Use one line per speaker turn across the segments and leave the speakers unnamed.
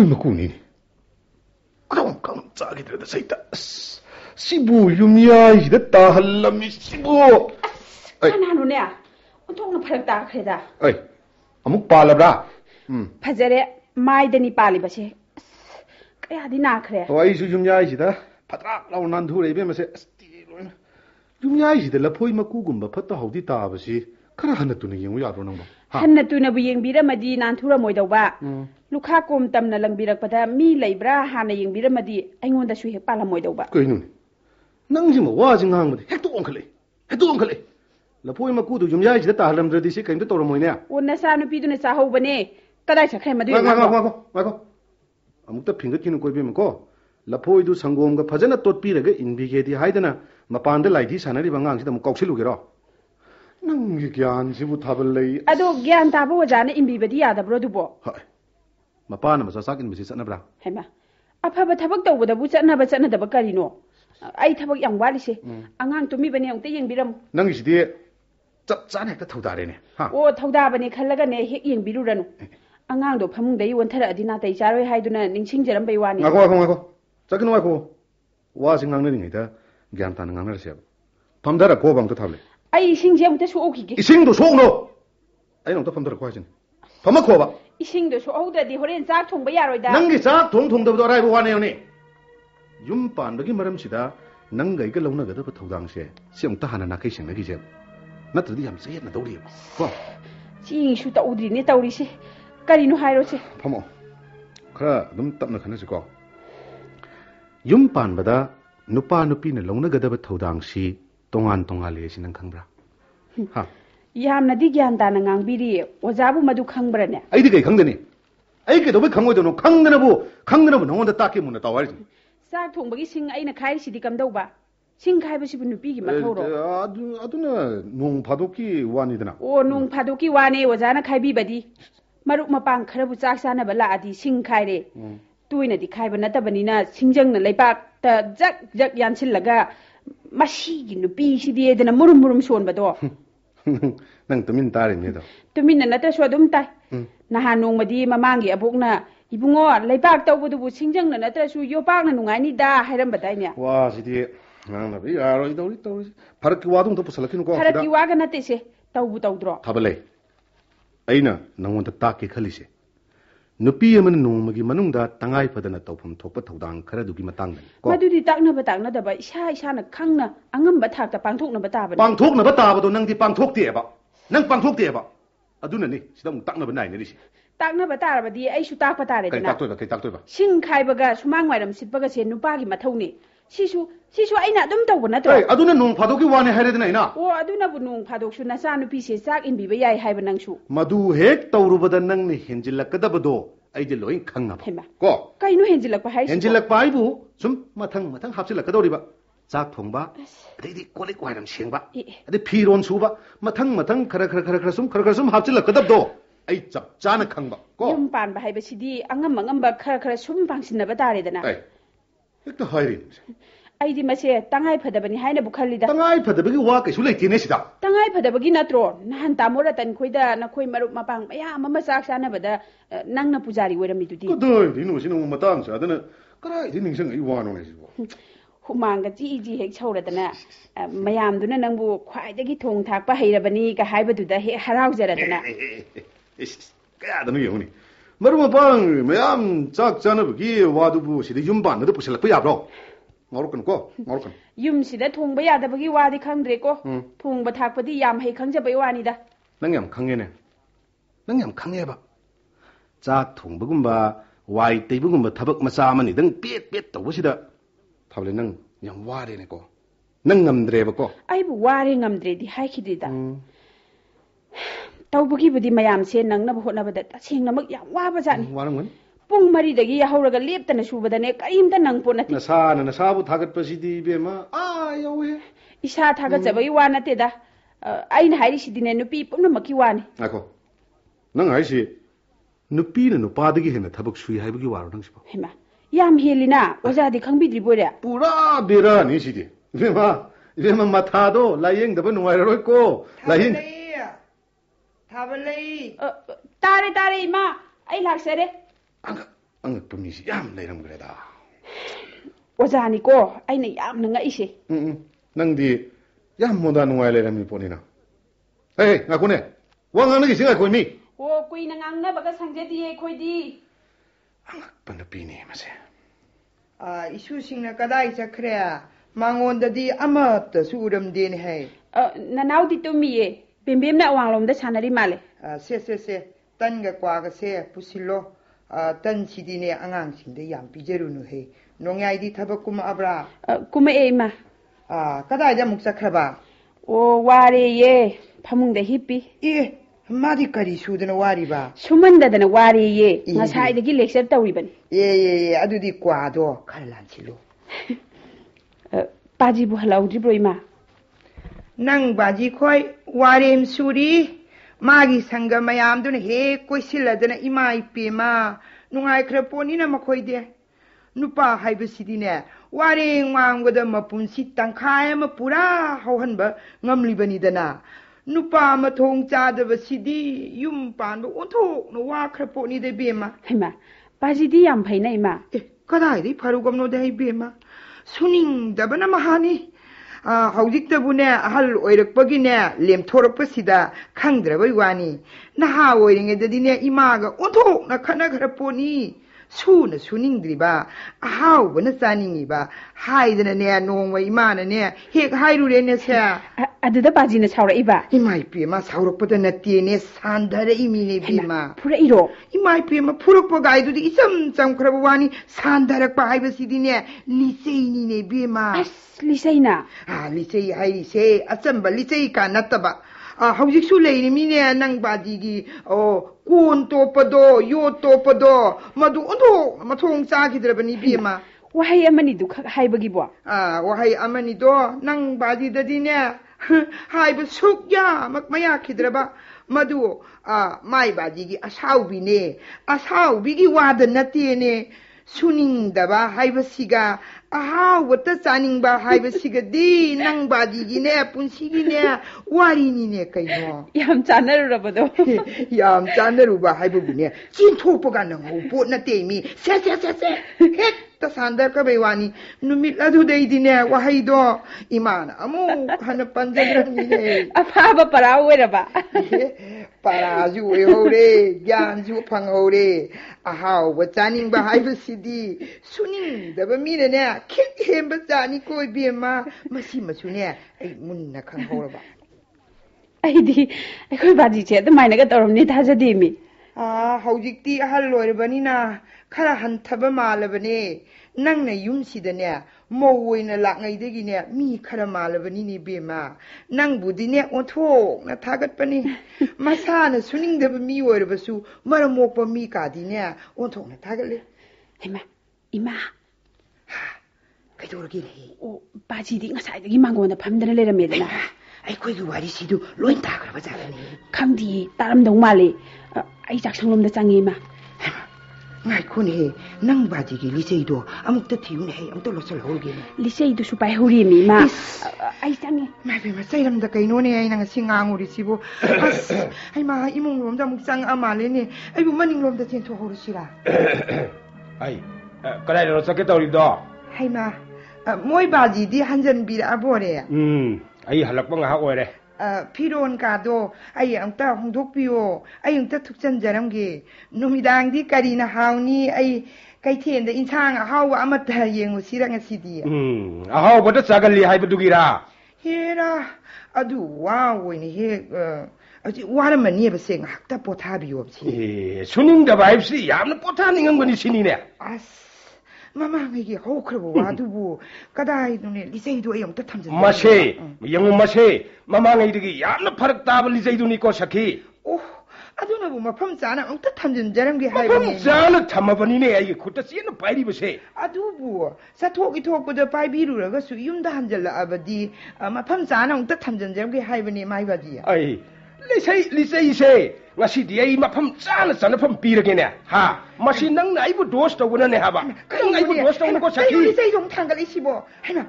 ꯂꯐꯣꯏ ꯃꯀꯨꯅꯤꯅꯦ ꯀꯔꯝ ꯀꯔꯝ ꯆꯥꯈꯤꯗ꯭ꯔꯦꯗ ꯁꯩꯇ ꯑꯁ ꯁꯤꯕꯨ ꯌꯨꯝꯌꯥꯏꯁꯤꯗ ꯇꯥꯍꯜꯂꯝꯃꯤ ꯁꯤꯕꯨ
ꯑꯩ ꯀꯅꯥꯅꯣꯅꯦ ꯑꯣꯟꯊꯣꯛꯅ ꯐꯔꯛ ꯇꯥꯈ꯭ꯔꯦꯗ
ꯑꯩ ꯑꯃꯨꯛ ꯄꯥꯜꯂꯕ꯭ꯔꯥ ꯎꯝ
ꯐꯖꯔꯦ ꯃꯥꯏꯗꯅꯤ ꯄꯥꯜꯂꯤꯕꯁꯦ ꯑꯁ ꯀꯌꯥꯗꯤ ꯅꯥꯈ꯭ꯔꯦ
ꯑꯣ ꯑꯩꯁꯨ ꯌꯨꯝꯌꯥꯏꯁꯤꯗ ꯐꯠꯇ꯭ꯔꯥꯛ ꯂꯥꯎ ꯅꯥꯟꯊꯨꯔꯦ ꯏꯕꯦꯝꯃꯁꯦ ꯑꯁ ꯇꯤ ꯂꯣꯏꯅ ꯌꯨꯝꯌꯥꯏꯁꯤꯗ ꯂꯐꯣꯏ ꯃꯀꯨꯒꯨꯝꯕ ꯐꯠꯇ ꯍꯥꯎꯊꯤ ꯇꯥꯕꯁꯤ ꯈꯔ ꯍꯟꯅ ꯇꯨꯅ ꯌꯦꯡꯉꯨ ꯌꯥꯗ꯭ꯔꯣ ꯅꯪꯕꯣ ꯍꯥ?
ꯍꯟꯅ ꯇꯨꯅꯕꯨ ꯌꯦꯡꯕꯤꯔꯝꯃꯗꯤ ナꯟꯊꯨꯔꯝꯃꯣꯏꯗꯧꯕ
ꯎꯝ.
ꯂꯨꯈꯥ ꯀꯣꯝ ꯇꯝꯅ ꯂꯪꯕꯤꯔꯛꯄꯗ ꯃꯤ ꯂꯩꯕ꯭ꯔꯥ ꯍꯥꯟꯅ ꯌꯦꯡꯕꯤꯔꯝꯃꯗꯤ ꯑꯩꯉꯣꯟꯗꯁꯨ ꯍꯦꯛ ꯄꯥꯜꯂꯝꯃꯣꯏꯗꯧꯕ
ꯀꯩꯅꯣꯅꯦ ꯅꯪꯁꯤꯃ ꯋꯥꯁꯤ ꯉꯥꯡꯕꯗ ꯍꯦꯛꯇ ꯑꯣꯟꯈꯠꯂꯛꯏ ꯍꯦꯛꯇ ꯑꯣꯟꯈꯠꯂꯛꯏ ꯂꯐꯣꯏ ꯃꯀꯨꯗꯨ ꯌꯨꯝꯌꯥꯏꯁꯤꯗ ꯇꯥꯍꯜꯂꯝꯗ꯭ꯔꯗꯤ ꯁꯤ ꯀꯩꯝꯇ ꯇꯧꯔꯝꯃꯣꯏꯅꯦ ꯑꯣ
ꯅꯆꯥ ꯅꯨꯄꯤꯗꯨꯅ ꯆꯥꯍꯧꯕꯅꯦ ꯀꯗꯥꯏ ꯆꯠꯈ꯭ꯔꯦ ꯃꯗꯨ ꯉꯥꯏꯈꯣ ꯉꯥꯏꯈꯣ
ꯉꯥꯏꯈꯣ ꯉꯥꯏꯈꯣ ꯑꯃꯨꯛꯇ ꯐꯤꯡꯒꯠꯈꯤꯅꯨ ꯀꯣꯏꯕꯤꯃꯀꯣ ꯂꯐꯣꯏꯗꯨ ꯁꯪꯒꯣꯝꯒ ꯐꯖꯅ ꯇꯣꯠꯄꯤꯔꯒ ꯏꯟꯕꯤꯒꯦꯗꯤ ꯍꯥꯏꯗꯅ ꯃꯄꯥꯟꯗ ꯂꯥꯏꯙꯤ ꯁꯥꯟꯅꯔꯤꯕ ꯑꯉꯥꯡꯁꯤꯗ ꯑꯃꯨꯛ ꯀꯥꯎꯁꯤꯜꯂꯨꯒꯦꯔꯣ ꯅꯪꯒꯤ ꯒ꯭ꯌꯥꯟꯁꯤꯕꯨ ꯊꯥꯕꯜ ꯂꯩ ꯑꯗꯣ
ꯒ꯭ꯌꯥꯟ ꯇꯥꯕ ꯑꯣꯖꯥꯅ ꯏꯟꯕꯤꯕꯗꯤ ꯌꯥꯗꯕ꯭ꯔꯣ ꯑꯗꯨꯕꯣ
ꯍꯣꯏ ꯃꯄꯥꯅ ꯃꯆꯥ ꯆꯥꯛ ꯏꯟꯕꯁꯤ ꯆꯠꯅꯕ꯭ꯔꯥ
ꯍꯩꯃ ꯑꯐꯕ ꯊꯕꯛ ꯇꯧꯕꯗꯕꯨ ꯆꯠꯅꯕ ꯆꯠꯅꯗꯕ ꯀꯔꯤꯅꯣ ꯑꯩ ꯊꯕꯛ ꯌꯥꯝ ꯋꯥꯠꯂꯤꯁꯦ ꯑꯉꯥꯡ ꯇꯨꯝꯃꯤꯕꯅꯦ ꯑꯃꯨꯛꯇ ꯌꯦꯡꯕꯤꯔꯝꯃꯨ
ꯅꯪꯒꯤꯁꯤꯗꯤ ꯆꯞ ꯆꯥꯅ ꯍꯦꯛꯇ ꯊꯧꯗꯥꯔꯦꯅꯦ ꯍꯥ
ꯑꯣ ꯊꯧꯗꯥꯕꯅꯦ ꯈꯜꯂꯒꯅꯦ ꯍꯦꯛ ꯌꯦꯡꯕꯤꯔꯨꯔꯅꯨ ꯑꯉꯥꯡꯗꯣ ꯐꯃꯨꯡꯗꯒꯤ ꯑꯣꯟꯊꯔꯛꯑꯗꯤ ꯅꯥꯇꯩ ꯆꯥꯔꯣꯏ ꯍꯥꯏꯗꯨꯅ ꯅꯤꯡꯁꯤꯡꯖꯔꯝꯕꯩ ꯋꯥꯅꯤ ꯉꯥꯏꯈꯣ
ꯉꯥꯏꯈꯣ ꯉꯥꯏꯈꯣ ꯆꯠꯀꯅꯨ ꯉꯥꯏꯈꯣ ꯋꯥꯁꯤ ꯉꯥꯡꯅꯔꯤꯉꯩꯗ ꯒ꯭ꯌꯥꯟ ꯇꯥꯅ ꯉꯥꯡꯅꯔꯁꯦꯕ ꯐꯝꯊꯔꯛꯈꯣꯕ ꯑꯝꯇ ꯊꯥꯕꯂꯦ
ꯑꯩ ꯏꯁꯤꯡꯁꯦ ꯑꯃꯨꯛꯇ ꯁꯣꯛꯍꯧꯈꯤꯒꯦ
ꯏꯁꯤꯡꯗꯣ ꯁꯣꯛꯅꯣ ꯑꯩꯅ ꯑꯝꯇ ꯐꯝꯊꯔꯛꯈꯣ ꯍꯥꯏꯁꯤꯅꯤ ꯐꯝꯃꯛꯈꯣꯕ
ꯏꯁꯤꯡꯗꯣ ꯁꯣꯛꯍꯧꯗ꯭ꯔꯗꯤ ꯍꯣꯔꯦꯟ ꯆꯥꯛ ꯊꯣꯡꯕ ꯌꯥꯔꯣꯏꯗ
ꯅꯪꯒꯤ ꯆꯥꯛ ꯊꯣꯡ ꯊꯣꯡꯗꯕꯗꯣ ꯑꯔꯥꯏꯕ ꯋꯥꯅꯦꯕꯅꯤ ꯌꯨꯝ ꯄꯥꯟꯕꯒꯤ ꯃꯔꯝꯁꯤꯗ ꯅꯪꯒ ꯑꯩꯒ ꯂꯧꯅꯒꯗꯕ ꯊꯧꯗꯥꯡꯁꯦ ꯁꯤ ꯑꯃꯨꯛꯇ ꯍꯥꯟꯅ ꯅꯥꯀꯩ ꯁꯦꯡꯅꯈꯤꯁꯦꯕ ꯅꯠꯇ꯭ꯔꯗꯤ ꯌꯥꯝ ꯆꯌꯦꯠꯅꯗꯧꯔꯤꯑꯕ ꯀꯣ
ꯆꯦꯡꯁꯨ ꯇꯧꯗ꯭ꯔꯤꯅꯦ ꯇꯧꯔꯤꯁꯦ ꯀꯔꯤꯅꯣ ꯍꯥꯏꯔꯣꯁꯦ
ꯐꯝꯃꯛꯑꯣ ꯈꯔ ꯑꯗꯨꯝ ꯇꯞꯅ ꯈꯟꯅꯁꯤꯀꯣ ꯌꯨꯝ ꯄꯥꯟꯕꯗ ꯅꯨꯄꯥ ꯅꯨꯄꯤꯅ ꯂꯧꯅꯒꯗꯕ ꯊꯧꯗꯥꯡꯁꯤ ꯇꯣꯉꯥꯟ ꯇꯣꯉꯥꯜꯂꯤ ꯁꯤ ꯅꯪ ꯈꯪꯕ꯭ꯔꯥ ꯍꯥ
ꯌꯥꯝꯅꯗꯤ ꯒ꯭ꯌꯥꯟ ꯇꯥꯅ ꯉꯥꯡꯕꯤꯔꯤꯌꯦ ꯑꯣꯖꯥꯕꯨ ꯃꯗꯨ ꯈꯪꯕ꯭ꯔꯅꯦ
ꯑꯩꯗꯤ ꯀꯩ ꯈꯪꯗꯅꯤ ꯑꯩ ꯀꯩꯗꯧꯕꯩ ꯈꯪꯉꯣꯏꯗꯣꯏꯅೋ ꯈꯪꯗꯅꯕꯨ ꯈꯪꯗꯅꯕꯨ ꯅꯉꯣꯟꯗ ꯇꯥꯛꯀꯦ ꯃꯨꯟꯅ ꯇꯥꯎ ꯍꯥꯏꯔꯤꯁꯤꯅꯤ
ꯆꯥꯛ ꯊꯣꯡꯕꯒꯤ ꯁꯤꯡ ꯑꯩꯅ ꯈꯥꯏꯔꯤꯁꯤꯗꯤ ꯀꯝꯗꯧꯕ ꯁꯤꯡ ꯈꯥꯏꯕꯁꯤꯕꯨ ꯅꯨꯄꯤꯒꯤ ꯃꯊꯧꯔꯣ ꯑꯦ,
ꯑꯗꯨ- ꯑꯗꯨꯅ ꯅꯣꯡ ꯐꯥꯗꯣꯛꯀꯤ ꯋꯥꯅꯤꯗꯅ
ꯑꯣ ꯅꯣꯡ ꯐꯥꯗꯣꯛꯀꯤ ꯋꯥꯅꯦ ꯑꯣꯖꯥꯅ ꯈꯥꯏꯕꯤꯕꯗꯤ ꯃꯔꯨꯞ ꯃꯄꯥꯡ ꯈꯔꯕꯨ ꯆꯥꯛ ꯆꯥꯅꯕ ꯂꯥꯛꯑꯗꯤ ꯁꯤꯡ ꯈꯥꯏꯔꯦ ꯇꯣꯏꯅꯗꯤ ꯈꯥꯏꯕ ꯅꯠꯇꯕꯅꯤꯅ ꯁꯤꯡꯖꯪꯅ ꯂꯩꯕꯥꯛꯇ ꯖꯛ ꯖꯛ ꯌꯥꯟꯁꯤꯜꯂꯒ ꯃꯁꯤꯒꯤ ꯅꯨꯄꯤꯁꯤꯗꯤ ꯑꯗꯨꯅ ꯃꯨꯔꯨꯝ ꯃꯨꯔꯨꯝ ꯁꯣꯟꯕꯗꯣ
nang tumin tare ni do.
Tumin na ta shwa dum tai.
Hmm.
Na ha nong ma di ma mang gi abuk na ibungo leibak tau bu du bu singjang na ta shu yo pak na nungai ni da hairam ba dai ne
wa si di nang na bi ya ro do ri to pharak ki wa dum to pusala kin ko pharak ki
wa ga na te se tau bu tau dro.
Thabale aina nang on ta ta ki khali se. nupi yaman nungmagi manungda tangai padana tawfum thokpa thawdang khara dugi matang ban ma
du di takna ba takna da ba isha isha na khangna angam ba thak ta pangthok na ba ta ba
pangthok na ba ta ba do nang di pangthok ti ba nang pangthok ti ba aduna ni sidam takna ba nai ni si
takna ba ta ba di ai shu tak pa ta re na kai tak
toi ba kai tak toi ba
sing khai ba ga sumang wai ram sit ba ga che nupa gi ma thau ni ꯁꯤꯁꯨ ꯁꯤꯁꯨ ꯑꯩꯅ ꯑꯗꯨꯝ ꯇꯧꯕ ꯅꯠꯇ꯭ꯔꯣ ꯑꯦ
ꯑꯗꯨꯅ ꯅꯣꯡ ꯐꯥꯗꯣꯛꯀꯤ ꯋꯥꯅꯦ ꯍꯥꯏꯔꯦꯗꯅ ꯑꯩꯅ
ꯑꯣ ꯑꯗꯨꯅꯕꯨ ꯅꯣꯡ ꯐꯥꯗꯣꯛꯁꯨ ꯅꯆꯥꯅꯨꯄꯤꯁꯦ ꯆꯥꯛ ꯏꯟꯕꯤꯕ ꯌꯥꯏ ꯍꯥꯏꯕ ꯅꯪꯁꯨ
ꯃꯗꯨ ꯍꯦꯛ ꯇꯧꯔꯨꯕꯗ ꯅꯪꯅ ꯍꯦꯟꯖꯤꯜꯂꯛꯀꯗꯕꯗꯣ ꯑꯩꯗꯤ ꯂꯣꯏ ꯈꯪꯉꯕ
ꯍꯩꯃꯥ.
ꯀꯣ
ꯀꯩꯅꯣ ꯍꯦꯟꯖꯤꯜꯂꯛꯄ ꯍꯥꯏꯁꯤꯕꯣ ꯍꯦꯟꯖꯤꯜꯂꯛꯄ
ꯍꯥꯏꯕꯨ ꯁꯨꯝ ꯃꯊꯪ ꯃꯊꯪ ꯍꯥꯞꯆꯤꯜꯂꯛꯀꯗꯧꯔꯤꯕ ꯆꯥꯛ ꯊꯣꯡꯕ ꯑꯗꯩꯗꯤ ꯀꯣꯂꯤꯛ ꯋꯥꯏꯔꯝ ꯁꯦꯡꯕ
ꯑꯦ, ꯑꯦ.
ꯑꯗꯩ ꯐꯤꯔꯣꯟ ꯁꯨꯕ ꯃꯊꯪ ꯃꯊꯪ ꯈꯔ ꯈꯔ ꯈꯔ ꯈꯔ ꯁꯨꯝ ꯈꯔ ꯈꯔ ꯁꯨꯝ ꯍꯥꯞꯆꯤꯜꯂꯛꯀꯗꯕꯗꯣ ꯑꯩ ꯆꯞ ꯆꯥꯅ ꯈꯪꯕ ꯀꯣ
ꯌꯨꯝ ꯄꯥꯟꯕ ꯍꯥꯏꯕꯁꯤꯗꯤ ꯑꯉꯝ ꯑꯉꯝꯕ ꯈꯔ ꯈꯔ ꯁꯨꯝ ꯄꯥꯡꯁꯤꯟꯅꯕ ꯇꯥꯔꯦꯗꯅ
ꯑꯦ ꯍꯦꯛꯇ ꯍꯥꯏꯔꯤꯅꯦ
ꯑꯩꯗꯤ ꯃꯁꯦ ꯇꯉꯥꯏ ꯐꯗꯕꯅꯤ ꯍꯥꯏꯅꯕꯨ ꯈꯜꯂꯤꯗ
ꯇꯉꯥꯏ ꯐꯗꯕꯒꯤ ꯋꯥ ꯀꯩꯁꯨ ꯂꯩꯇꯦꯅꯦ ꯁꯤꯗ
ꯇꯉꯥꯏ ꯐꯗꯕꯒꯤ ꯅꯠꯇ꯭ꯔꯣ ꯅꯍꯥꯟ ꯇꯥꯃꯣ ꯔꯇꯟ ꯈꯣꯏꯗ ꯅꯈꯣꯏ ꯃꯔꯨꯞ ꯃꯄꯥꯡ ꯃꯌꯥꯝ ꯑꯃ ꯆꯥꯛ ꯆꯥꯅꯕꯗ ꯑ, ꯅꯪꯅ ꯄꯨꯖꯥꯔꯤ ꯑꯣꯏꯔꯝꯃꯤꯗꯨꯗꯤ
ꯀꯗꯥꯏꯗꯩꯅꯣ ꯁꯤꯅ ꯑꯃꯨꯛ ꯃꯇꯥꯡ ꯆꯥꯗꯅ ꯀꯗꯥꯏꯗꯩ ꯅꯤꯡꯁꯤꯡꯉꯛꯏ ꯋꯥꯅꯣꯅꯦ ꯁꯤꯕꯨ
ꯍꯨꯃꯥꯡꯒ ꯆꯤ ꯆꯤ ꯍꯦꯛ ꯁꯧꯔꯗꯅ ꯑ, ꯃꯌꯥꯝꯗꯨꯅ ꯅꯪꯕు ꯈ꯭ꯋꯥꯏꯗꯒꯤ ꯊꯣꯡ ꯊꯥꯛꯄ ꯍꯩꯔꯕꯅꯤꯒ ꯍꯥꯏꯕꯗꯨꯗ ꯍꯦꯛ ꯍꯔꯥꯎꯖꯔꯗꯅ
ꯏꯁ, ꯏꯁ, ꯀꯌꯥꯗꯅꯣ ꯌꯦꯡꯉꯨꯅꯤ ꯃꯔꯨꯞ ꯃꯄꯥꯡ ꯃꯌꯥꯝ ꯆꯥꯛ ꯆꯥꯅꯕꯒꯤ ꯋꯥꯗꯨꯕꯨ ꯁꯤꯗ ꯌꯨꯝ ꯄꯥꯟꯕꯗ ꯄꯨꯁꯤꯜꯂꯛꯄ ꯌꯥꯕ꯭ꯔꯣ ꯉꯥꯎꯔꯛꯀꯅꯨꯀꯣ ꯉꯥꯎꯔꯛꯀꯅꯨ
ꯌꯨꯝꯁꯤꯗ ꯊꯣꯡꯕ ꯌꯥꯗꯕꯒꯤ ꯋꯥꯗꯤ ꯈꯪꯗ꯭ꯔꯦꯀꯣ
ꯎꯝ.
ꯊꯣꯡꯕ ꯊꯥꯛꯄꯗꯤ ꯌꯥꯝ ꯍꯩ ꯈꯪꯖꯕꯩ ꯋꯥꯅꯤꯗ
ꯅꯪ ꯌꯥꯝ ꯈꯪꯉꯦꯅꯦ ꯅꯪ ꯌꯥꯝ ꯈꯪꯉꯦꯕ ꯆꯥꯛ ꯊꯣꯡꯕꯒꯨꯝꯕ ꯋꯥꯏ ꯇꯩꯕꯒꯨꯝꯕ ꯊꯕꯛ ꯃꯆꯥ ꯑꯃꯅꯤꯗꯪ ꯄꯦꯠ ꯄꯦꯠ ꯇꯧꯕꯁꯤꯗ ꯊꯥꯕꯂꯦ ꯅꯪ ꯌꯥꯝ ꯋꯥꯔꯦꯅꯦꯀꯣ ꯅꯪ ꯉꯝꯗ꯭ꯔꯦꯕꯀꯣ
ꯑꯩꯕꯨ ꯋꯥꯔꯦ ꯉꯝꯗ꯭ꯔꯦꯗꯤ ꯍꯥꯏꯈꯤꯗ꯭ꯔꯤꯗ ꯇꯧꯕꯒꯤꯕꯨꯗꯤ ꯃꯌꯥꯝꯁꯦ ꯅꯪꯅꯕ ꯍꯣꯠꯅꯕꯗ ꯇꯁꯦꯡꯅꯃꯛ ꯌꯥꯝ ꯋꯥꯕ ꯖꯥꯠꯅꯤ
ꯋꯥꯔꯝꯒꯅꯤ
ꯄꯨꯡ ꯃꯔꯤꯗꯒꯤ ꯌꯥꯍꯧꯔꯒ ꯂꯦꯞꯇꯅ ꯁꯨꯕꯗꯅꯦ ꯀꯔꯤꯝꯇ ꯅꯪ ꯄꯣꯠ ꯅꯠꯇꯦ
ꯅꯁꯥꯅ ꯅꯁꯥꯕꯨ ꯊꯥꯒꯠꯄꯁꯤꯗꯤ ꯏꯕꯦꯝꯃ ꯑꯥ ꯌꯧꯋꯦ
ꯏꯁꯥ ꯊꯥꯒꯠꯆꯕꯒꯤ ꯋꯥ ꯅꯠꯇꯦꯗ ꯑ, ꯑꯩꯅ ꯍꯥꯏꯔꯤꯁꯤꯗꯤꯅꯦ ꯅꯨꯄꯤ ꯄꯨꯝꯅꯃꯛꯀꯤ ꯋꯥꯅꯤ
ꯉꯥꯏꯈꯣ ꯅꯪ ꯍꯥꯏꯁꯤ ꯅꯨꯄꯤꯅ ꯅꯨꯄꯥꯗꯒꯤ ꯍꯦꯟꯅ ꯊꯕꯛ ꯁꯨꯏ ꯍꯥꯏꯕꯒꯤ ꯋꯥꯔꯣ ꯅꯪꯁꯤꯕꯣ
ꯍꯩꯃꯥ ꯌꯥꯝ ꯍꯦꯜꯂꯤꯅ ꯑꯣꯖꯥꯗꯤ ꯈꯪꯕꯤꯗ꯭ꯔꯤꯕꯣꯏꯔꯦ
ꯄꯨꯔꯥ ꯕꯦꯔꯥꯅꯤ ꯁꯤꯗꯤ ꯏꯕꯦꯝꯃ ꯏꯕꯦꯝꯃ ꯃꯊꯥꯗꯣ ꯂꯥꯏꯌꯦꯡꯗꯕ ꯅꯨꯡꯉꯥꯏꯔꯔꯣꯏꯀꯣ ꯂꯥꯏꯌꯦꯡ
Tabeli.
Tari tari ma, ai lar sere.
Angga angga pemis yam lai ram greda.
Wazani ko, ai ne yam nanga ishe.
Nang di yam muda nunga lai ram ipo. Hei, hey, ngaku ne, wang angga ishe ngaku mi.
Wo kui nanga angga baka sangje e di ekoi eh, di.
Angga pana pini mase.
A uh, isu sing na kadai sakrea. Mangon da di amat suram din hai.
Di tumi eh. bim bim na wang lom da chana ri male
se se se. Tan ga kwa ga se pusilo tan chi di ne angang sing de yam pi jeru nu he. Nong yai di thaba kum abra
kum e ma.
A kada ja muksa khaba
o ware ye phamung da hipi.
E 마디 까리 수드는 와리바
수만다드는 와리예 나 사이드기 렉셔 따위번
예예예 아두디 과도 칼란치로
빠지부 할라우디 브로이마
ꯅꯪ ꯕꯥꯖꯤ ꯈꯣꯏ ꯋꯥꯔꯦꯝ ꯁꯨꯔꯤ ꯃꯥꯒꯤ ꯁꯪꯒ ꯃꯌꯥꯝꯗꯨꯅ ꯍꯦꯛ ꯀꯣꯏꯁꯤꯜꯂꯗꯅ ꯏꯃꯥ ꯏꯄꯦꯃ ꯅꯨꯡꯉꯥꯏꯈ꯭ꯔ ꯄꯣꯠꯅꯤꯅ ꯃꯈꯣꯏꯗꯤ ꯅꯨꯄꯥ ꯍꯥꯏꯕꯁꯤꯗꯤꯅꯦ ꯋꯥꯔꯦꯡ ꯋꯥꯡꯕꯗ ꯃꯄꯨꯟꯁꯤ ꯇꯪꯈꯥꯏ ꯑꯃ ꯄꯨꯔꯥ ꯍꯧꯍꯟꯕ ꯉꯝꯂꯤꯕꯅꯤꯗꯅ ꯅꯨꯄꯥ ꯃꯊꯣꯡ ꯆꯥꯗꯕꯁꯤꯗꯤ ꯌꯨꯝ ꯄꯥꯟꯕ ꯑꯣꯟꯊꯣꯛꯅ ꯋꯥꯈ꯭ꯔ ꯄꯣꯠꯅꯤꯗ ꯏꯕꯦꯝꯃ
ꯍꯩꯃ ꯄꯥꯖꯤꯗꯤ ꯌꯥꯝ ꯐꯩꯅ ꯏꯃꯥ
ꯑꯦ ꯀꯗꯥꯏꯗꯒꯤ ꯐꯔꯨꯒꯝꯅꯣꯗ ꯏꯕꯦꯝꯃ ꯁꯨꯅꯤꯡꯗꯕꯅ ꯃꯍꯥꯅꯤ 아, ꯍꯧꯖꯤꯛꯇꯕꯨꯅꯦ ꯑꯍꯜ ꯑꯣꯏꯔꯛꯄꯒꯤꯅꯦ ꯂꯦꯝꯊꯣꯔꯛꯄꯁꯤꯗ ꯈꯪꯗ꯭ꯔꯕꯩ ꯋꯥꯅꯤ ꯅꯍꯥ ꯑꯣꯏꯔꯤꯉꯩꯗꯗꯤꯅꯦ ꯏꯃꯥꯒ ꯑꯣꯟꯊꯣꯛꯅ ꯈꯠꯅꯈ꯭ꯔ ꯄꯣꯠꯅꯤ ဆူနဲ့ဆူနင်းဒီပါအဟောဝနစာနင်းကြီးပါဟိုင်းတဲ့နဲ့နုံဝိမာနဲ့ဟိဟိုင်းလူတွေနဲ့ဆရာ
အဒဒပါကြီးနဲ့ဆောက်ရအိပါ
အိမိုက်ပြေမဆောက်ရပတဲ့နဲ့တည်နေဆန်တဲ့အိမီနေပြေမ
ဖရအိရော
အိမိုက်ပြေမဖရပကိုက်သူဒီစံစံခရဘဝနီဆန်တဲ့ပိုင်ပစီဒီနဲ့နီစိနီနေပြေမအစ
်လီစိနာ
အာလီစိဟိုင်းစိအစံဘလီစိကနတ်တပါ ꯍꯧꯖꯤꯛꯁꯨ ꯂꯩꯔꯤꯃꯤꯅꯦ ꯅꯪ ꯕꯥꯗꯤꯒꯤ ꯀꯣꯟ ꯇꯣꯞꯄꯗꯣ ꯌꯣꯠ ꯇꯣꯞꯄꯗꯣ ꯃꯗꯨ ꯑꯣꯟꯊꯣꯛ ꯃꯊꯣꯡ ꯆꯥꯈꯤꯗ꯭ꯔꯕꯅꯤ ꯕꯦꯝꯃ
ꯋꯥꯍꯩ ꯑꯃꯅꯤꯗꯨ ꯈꯛ ꯍꯥꯏꯕꯒꯤꯕꯣ
ꯑꯥ ꯋꯥꯍꯩ ꯑꯃꯅꯤꯗꯣ ꯅꯪ ꯕꯥꯗꯤꯗꯗꯤꯅꯦ ꯍꯥꯏꯕ ꯁꯨꯛꯌꯥꯃꯛ ꯃꯌꯥꯈꯤꯗ꯭ꯔꯕ ꯃꯗꯨ ꯃꯥꯏ ꯕꯥꯗꯤꯒꯤ ꯑꯁꯥꯎꯕꯤꯅꯦ ꯑꯁꯥꯎꯕꯤꯒꯤ ꯋꯥꯗ ꯅꯠꯇꯦꯅꯦ 수닝다바 하이버시가 아 워터 싸닝바 하이버시가 네 낭바디기네 분식이네 와린이네 까이노
얌짜네르라보도.
얌짜네르바 하이버부네. 진토포가 능고 보나 때미 세세세세 헷. ꯇꯁꯥꯟꯊꯈ꯭ꯔꯕꯩ ꯅꯨꯃꯤꯠ ꯑꯗꯨꯗꯩꯗꯤꯅꯦ ꯋꯥꯍꯩꯗꯣ ꯏꯃꯥꯅ ꯑꯃꯨꯛ ꯍꯟꯅ ꯄꯟꯖꯈ꯭ꯔꯕꯅꯤꯅꯦ
ꯑꯐꯥꯕ ꯄꯔꯥ ꯑꯣꯏꯔꯕ
ꯄꯔꯥꯁꯨ ꯑꯣꯏꯍꯧꯔꯦ ꯒ꯭ꯌꯥꯟꯁꯨ ꯐꯪꯍꯧꯔꯦ ꯑꯍꯥꯎꯕ ꯆꯥꯅꯤꯡꯕ ꯍꯥꯏꯕꯁꯤꯗꯤ ꯁꯨꯅꯤꯡꯗꯕ ꯃꯤꯅꯅꯦ ꯈꯤꯠ ꯍꯦꯟꯕ ꯆꯥꯅꯤꯀꯣ ꯏꯕꯦꯝꯃ ꯃꯁꯤꯃꯁꯨꯅꯦ ꯑꯩ ꯃꯨꯟꯅ ꯈꯪꯍꯧꯔꯕ
ꯑꯩꯗꯤ ꯑꯩꯈꯣꯏ ꯕꯥꯖꯤꯁꯦ ꯑꯗꯨꯃꯥꯏꯅꯒ ꯇꯧꯔꯝꯅꯤ ꯊꯥꯖꯗꯦꯃꯤ
ꯍꯧꯖꯤꯛꯇꯤ ꯑꯍꯜ ꯑꯣꯏꯔꯕꯅꯤꯅ ꯈꯔ ꯍꯟꯊꯕ ꯃꯥꯜꯂꯕꯅꯦ ꯅꯪꯅ ꯌꯨꯝꯁꯤꯗꯅꯦ ꯃꯧ ꯑꯣꯏꯅ ꯂꯥꯛꯉꯩꯗꯒꯤꯅꯦ ꯃꯤ ꯈꯔ ꯃꯥꯜꯂꯕꯅꯤꯅꯦ ꯕꯦꯝꯃ ꯅꯪꯕꯨꯗꯤꯅꯦ ꯑꯣꯟꯊꯣꯛꯅ ꯊꯥꯒꯠꯄꯅꯤ ꯃꯁꯥꯅ ꯁꯨꯅꯤꯡꯗꯕ ꯃꯤ ꯑꯣꯏꯔꯕꯁꯨ ꯃꯔꯝ ꯃꯣꯛꯄ ꯃꯤ ꯀꯥꯗꯤꯅꯦ ꯑꯣꯟꯊꯣꯛꯅ ꯊꯥꯒꯠꯂꯤ
ꯍꯩꯃ ꯏꯃꯥ
ꯀꯩꯗꯧꯔꯒꯦꯅꯦ
ꯑꯣ ꯕꯥꯖꯤꯗꯤ ꯉꯁꯥꯏꯗꯒꯤ ꯃꯥꯡꯒꯣꯟꯗ ꯐꯝꯗꯅ ꯂꯩꯔꯝꯃꯦꯗꯅ
ꯑꯩꯈꯣꯏꯒꯤ ꯋꯥꯔꯤꯁꯤꯗꯨ ꯂꯣꯏ ꯇꯥꯈ꯭ꯔꯕ ꯖꯥꯠꯂꯅꯤ
ꯈꯪꯗꯤꯌꯦ ꯇꯥꯔꯝꯗꯧ ꯃꯥꯜꯂꯦ ꯑ, ꯑꯩ ꯆꯥꯛꯁꯪꯂꯣꯝꯗ ꯆꯪꯉꯦ ꯏꯃꯥ
ngaikune nang bajigi liseido amuk ta thiun hei am to losol holge
liseido su pai huri mi ma ai tani
ma be ma sai ram da kai none ai nang singa nguri sibo as ai ma imung rom da muk sang amale ne ai bu maning rom da chen tho horu sira
ai kalai ro saket ori do
hai ma moi baji di hanjan bira abore
um ai halak pa nga ha ore
어, 비로운 가도 아이 영따 홍독비오 아이 영따 특전자람기 놈이당 디까리나 하우니 아이 까이티엔데 인상 아하우 아마타 영우 시랑 시디.
음 아하우 버다 사갈리 하이브두기라.
헤라 아두 와오니 헤 어지 와르만 예버 생 학다 보타비옵지.
예 순인가 바입시 야는 보타는 건니 신이네.
아스 마망에게 호크로 와두고 까다이 눈에 리세이도 영 뜻함 좀 마셰
영웅 마셰 마망에 이르기 야르 파르 따블 리세이도 니고 샤키
오 아도나 보마 펌자나 엉뜻 탐진 자람게 하이고 펌자나
탐마버니네 이게 고따 씨는 바이리 보세
아두부 사토기 토고저 바이비루라가 수윤다 한절라 아버디 아마 펌자나 엉뜻 탐진 자람게 하이버니 마이바지
아이 ꯂꯤꯁꯩ ꯂꯤꯆꯩꯁꯦ ꯉꯁꯤꯗꯤ ꯑꯩ ꯃꯐꯝ ꯆꯥꯅ ꯆꯥꯅꯐꯝ ꯄꯤꯔꯒꯦꯅꯦ ꯍꯥ ꯃꯁꯤ ꯅꯪꯅ ꯑꯩꯕꯨ ꯗꯣꯁ ꯇꯧꯕꯅꯅꯦ ꯍꯥꯕ ꯅꯪ ꯑꯩꯕꯨ ꯗꯣꯁ ꯇꯧꯅꯨꯀꯣ ꯁꯈꯤ
ꯂꯤꯆꯩꯗꯣ ꯑꯃꯨꯛ ꯊꯥꯡꯒꯠꯂꯛꯏꯁꯤꯕꯣ ꯍꯩꯃꯥ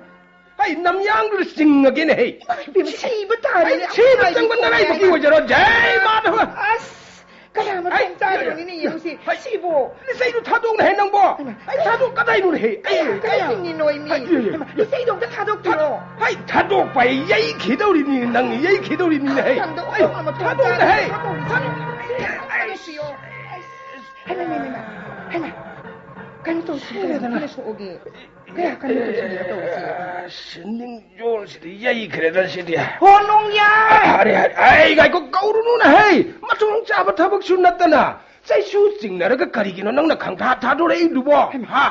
ꯑꯩ ꯅꯝꯌꯥꯡꯗꯨꯗ ꯆꯤꯡꯉꯒꯦꯅꯦ ꯍꯦ
ꯁꯤꯕ ꯇꯥꯔꯦ ꯁꯤꯕ ꯆꯪꯕ ꯅꯔꯥꯏꯕꯛꯀꯤ
ꯑꯣꯏꯖꯔꯣ ꯖꯦ ꯃꯥꯙꯕ
ꯑꯁ 干嘛不听斋？你呢意思？师傅，
你师傅太多人害呢啵？哎，太多，刚才有人害。哎呀，刚才有
人害。哎呀，你师傅真太多人喽。
哎，太多，白一去到里面能，一去到里面害。哎呦，太多害。
哎，没事哟。
哎，来来来来，
来。kan itu sendiri kan so oge
kaya kan itu sendiri to sinding jol sidi yai kredan sidi
honung ya
hari hari ai gai ko kaurununa hei matung caba tabak sunatana sai shooting na raga karigi no nang na kang ta ta do rei dubo ha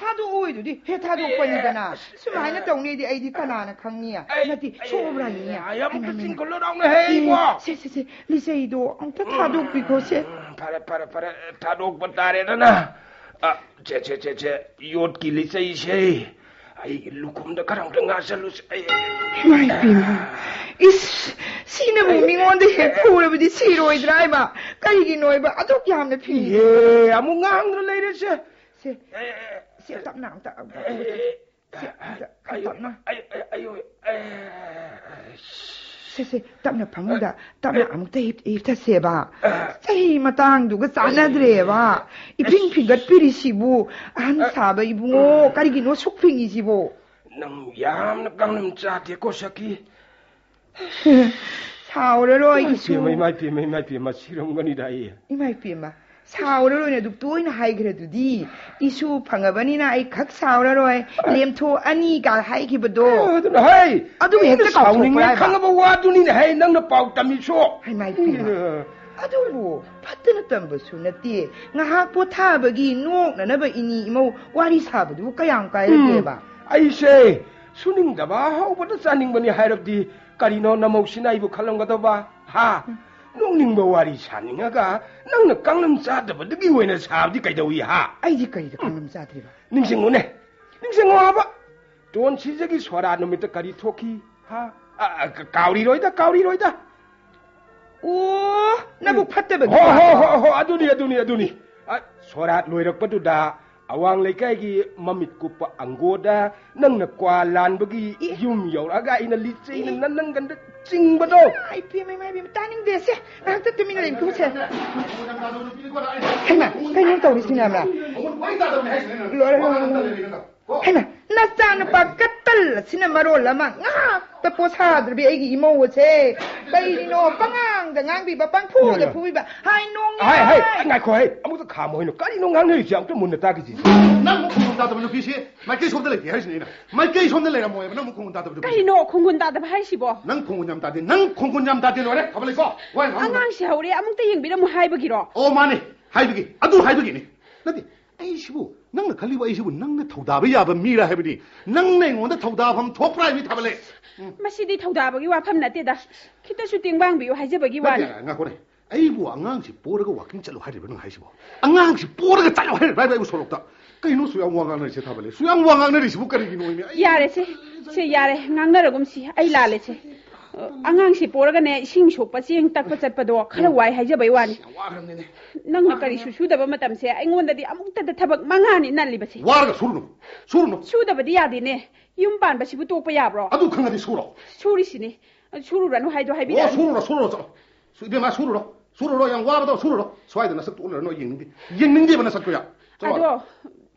타도 오이도디 해 타도 오빠니다나 수많은 동네디 아이디 까나나 강니야 나디 쇼브라니야 아야 무슨
걸로랑 해이고
세세세 리세이도 엉터 타도 비고세
파라 파라 파라 타도 오빠 따레다나 아 제제제제 요트기 리세이세 아이 루콤다 가랑다 nga살루스 아이 마이
비마 이스 시네 무밍원데 해 포르비디 시로이드라 이바 까이기 노이바 아독 야함네 피 예
아무 ngang 레이레세
세 세, 땀나, 땀, 땀. 아유
아유 아유 세세,
الشاشة تأمنا بحمودة تأمنا عمودة يفتسي با سهي مطان دو قصة عنا دري با يبين في قد بيري سيبو أهم سابا يبو كاريجي نو شوك فيني سيبو
نم يام نبقان نمتاتي كوشاكي
사오를 어이기수 이마
이 피마 이마이 피마 실험관이다 이
이마이 피마 ꯁꯥꯎꯔꯔꯣꯏꯅ ꯗꯨꯛꯇꯣꯏꯅ ꯍꯥꯏꯈ꯭ꯔꯗꯨꯗꯤ ꯏꯁꯨ ꯐꯪꯉꯕꯅꯤꯅ ꯑꯩ ꯈꯛ ꯁꯥꯎꯔꯔꯣꯏ ꯂꯦꯝꯊꯣꯛꯑꯅꯤ ꯀ ꯍꯥꯏꯈꯤꯕꯗꯣ
ꯑꯗꯨꯅ ꯍꯩ ꯑꯗꯨ ꯍꯦꯛꯇ ꯁꯥꯎꯅꯤꯡꯉꯦ ꯈꯪꯉꯕ ꯋꯥꯗꯨꯅꯤꯅꯦ ꯍꯩ ꯅꯪꯅ ꯄꯥꯎ ꯇꯝꯃꯤꯁꯨ
ꯍꯩꯃꯥꯏ ꯄꯤꯃ ꯑꯗꯨꯕꯨ ꯐꯠꯇꯅ ꯇꯝꯕꯁꯨ ꯅꯠꯇꯦ ꯉꯥꯏꯍꯥꯛ ꯄꯣꯊꯥꯕꯒꯤ ꯅꯣꯛꯅꯅꯕ ꯏꯅꯤ ꯏꯃꯧ ꯋꯥꯔꯤ ꯁꯥꯕꯗꯨꯕꯨ ꯀꯌꯥꯝ ꯀꯥꯏꯔꯒꯦꯕ
ꯑꯩꯁꯦ ꯁꯨꯅꯤꯡꯗꯕ ꯍꯧꯕꯗ ꯆꯥꯅꯤꯡꯕꯅꯤ ꯍꯥꯏꯔꯕꯗꯤ ꯀꯔꯤꯅꯣ ꯅꯃꯧꯁꯤꯅ ꯑꯩꯕꯨ ꯈꯜꯂꯝꯒꯗꯕ ꯍꯥ ꯅꯣꯛꯅꯤꯡꯕ ꯋꯥꯔꯤ ꯁꯥꯅꯤꯡꯉꯒ ꯅꯪꯅ ꯀꯥꯡꯂꯝ ꯆꯥꯗꯕꯗꯒꯤ ꯑꯣꯏꯅ ꯁꯥꯕꯗꯤ ꯀꯩꯗꯧꯏ ꯍꯥ
ꯑꯩꯗꯤ ꯀꯔꯤꯗ ꯈꯪꯂꯝ ꯆꯥꯗ꯭ꯔꯤꯕ
ꯅꯤꯡꯁꯤꯡꯉꯨꯅꯦ ꯅꯤꯡꯁꯤꯡꯉꯣ ꯍꯥꯏꯕ ꯗꯣꯟ ꯁꯤꯖꯒꯤ ꯁꯣꯔꯥ ꯅꯨꯃꯤꯠꯇ ꯀꯔꯤ ꯊꯣꯛꯈꯤ ꯍꯥ ꯑ, ꯑ, ꯀꯥꯎꯔꯤꯔꯣꯏꯗ ꯀꯥꯎꯔꯤꯔꯣꯏꯗ
ꯑꯣ ꯅꯕꯨꯛ ꯐꯠꯇꯕꯒꯤ ꯍꯣ ꯍꯣ ꯋꯥꯗꯣ. ꯍꯣ
ꯍꯣ ꯑꯗꯨꯅꯤ ꯑꯗꯨꯅꯤ ꯑꯗꯨꯅꯤ ꯑ, ꯁꯣꯔꯥꯠ ꯂꯣꯏꯔꯛꯄꯗꯨꯗ ꯑꯋꯥꯡ ꯂꯩꯀꯥꯏꯒꯤ ꯃꯃꯤꯠ ꯀꯨꯞꯄ ꯑꯪꯒꯣꯗ ꯅꯪꯅ ꯀ꯭ꯋꯥ ꯂꯥꯟꯕꯒꯤ ꯌꯨꯝ ꯌꯧꯔꯛꯑꯒ ꯑꯩꯅ ꯂꯤꯆꯩꯅ ꯅꯪ ꯅꯪꯒꯟꯗ ꯆꯤꯡꯕꯗꯣ
ꯑꯩ ꯄꯦꯝꯃ ꯏꯃꯥ ꯏꯕꯦꯝ ꯇꯥꯅꯤꯡꯗꯦꯁꯦ ꯉꯥꯏꯍꯥꯛꯇ ꯇꯨꯃꯤꯟꯅ ꯂꯩꯈꯤꯕꯁꯦ
ꯍꯩꯃꯥ ꯀꯩꯅꯣ ꯇꯧꯔꯤꯁꯤꯅ ꯌꯥꯝꯅ ꯂꯣꯏꯔꯦ
해나 na sang pa katal sina maro lamang nga ta po sa dr bi egi imo wo che bai ni no pangang da ngang bi ba pang phu de phu bi ba hai nong hai hai
nga ko hai amu ta kha mo no ka ni no ngang ne jang to mun ta ki ji
na mo khung da da no ki shi mai ke shom de le ge hai shi ni na mai ke shom de le mo na mo khung da da ka ni
no khung da da hai shi bo
nang khung nam da de nang khung nam da de no re ka ba le ko wa ngang
shi ha ore amu ta yeng bi da mo hai ba ki ro
o ma ni hai bi ki adu hai bi ki ni na di 냠 따디 난 콩콩냠 따디 노래 가볼래 거 와, 와, 와. 안강시 하우리 아무때 잉비라무 하이버기로 어 마네 하이비기 아두 하이비기니 나디 에이시부 낭나 칼리바 에이시부 낭나 타우다베 야바 미라 해비디 낭내 온다 타우다밤 토프라이비 타발레
마시디 타우다버기 와팜 나때다 키터슈 띵방비요 하이저버기 와니
나디 nga kore 아이부 앙앙시 뽀르가 와킹 짤로 하리버 능 하이시부 앙앙시 뽀르가 짤로 하리 바이바이 소록다 까이노 수양 왕앙네 세 타발레 수양 왕앙네 리시부 까리기 노이미 야레세 세 야레
ngangnaragumsi ai lalese angang poragane ising sokpa cheng takpa chatpado khara wai haijabai wani 와그럽네 nangna kari su sudaba matam se aingondadi amukta da thabak mangani nalibase 와르가 소르노 소르노 sudabadi yadine yum panba sibu tokpa yabro 아두
강아디 소로
surisini sururanu haido 와 haibida
소르노 소르노 저 수이베마 소르노 소르노 양 와바도 소르노 스와이드나 석 올러노 잉는디 잉는디 버나 석고야 ado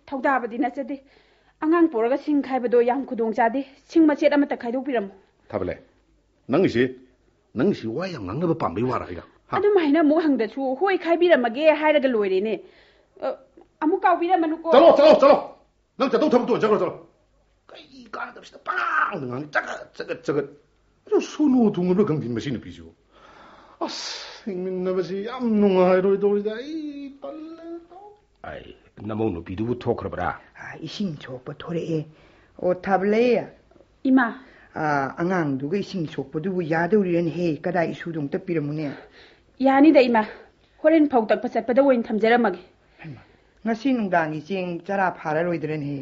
thaudabadi nachade angang poraga sing khaibado yam khudong chade sing machet amata khaidokpiram
타블레 낭 能行，能行，我也能那么帮没话了呀。啊，
你买那没行得出，会开比的么给还那个累的呢。呃，俺们搞比的么如果走了
走了走了，能这都差不多，这个走了。该一干的都是棒，这个这个这个，这说那东西都跟你们心里必须。啊，心里那不是俺们弄啊，都都在一般了都。
哎，那么我比都不脱克了吧？
啊，一心脱不脱的，我脱不来呀。
姨妈。
ꯑꯉꯥꯡꯗꯨꯒ ꯏꯁꯤꯡ ꯁꯣꯛꯄꯗꯨꯕꯨ ꯌꯥꯗꯧꯔꯤꯔꯅꯍꯦ ꯀꯗꯥꯏ ꯏꯁꯨꯗꯣ ꯑꯃꯨꯛꯇ ꯄꯤꯔꯝꯃꯨꯅꯦ
ꯌꯥꯅꯤꯗ ꯏꯃꯥ ꯍꯣꯔꯦꯟ ꯐꯧ ꯇꯛꯄ ꯆꯠꯄꯗ ꯑꯣꯏꯅ ꯊꯝꯖꯔꯝꯃꯒꯦ
ꯉꯁꯤ ꯅꯨꯡꯗꯥꯡꯒꯤ ꯆꯦꯡ ꯆꯔꯥ ꯐꯥꯔꯔꯣꯏꯗ꯭ꯔꯅꯦꯍꯦ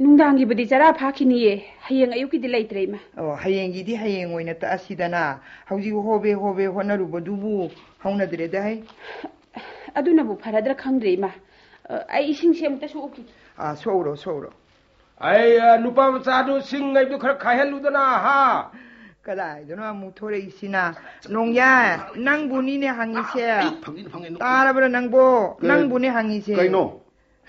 ꯅꯨꯡꯗꯥꯡꯒꯤꯕꯨꯗꯤ ꯆꯔꯥ ꯐꯥꯈꯤꯅꯤꯌꯦ ꯍꯌꯦꯡ ꯑꯌꯨꯛꯀꯤꯗꯤ ꯂꯩꯇ꯭ꯔꯦ ꯏꯃꯥ
ꯑꯣ ꯍꯌꯦꯡꯒꯤꯗꯤ ꯍꯌꯦꯡ ꯑꯣꯏꯅ ꯇꯛꯑꯁꯤꯗꯅ ꯍꯧꯖꯤꯛ ꯍꯣꯕꯦ ꯍꯣꯕꯦ ꯍꯣꯠꯅꯔꯨꯕꯗꯨꯕꯨ ꯍꯧꯅꯗ꯭ꯔꯦꯗ ꯍꯩ
ꯑꯗꯨꯅꯕꯨ ꯐꯔꯗ꯭ꯔꯥ ꯈꯪꯗ꯭ꯔꯦ ꯏꯃꯥ ꯑꯩ ꯏꯁꯤꯡꯁꯦ ꯑꯃꯨꯛꯇ ꯁꯣꯛꯎꯈꯤ
ꯑꯥ ꯁꯣꯛꯎꯔꯣ ꯁꯣꯛꯎꯔꯣ
아이야 루밤 사두 싱가입도 그렇 가헬루더나 하.
그라 이놈아 무토레 이시나 농야 낭분이네 항이세야. 아, 따라버려 낭보 그, 낭분의 항이세. 그이노.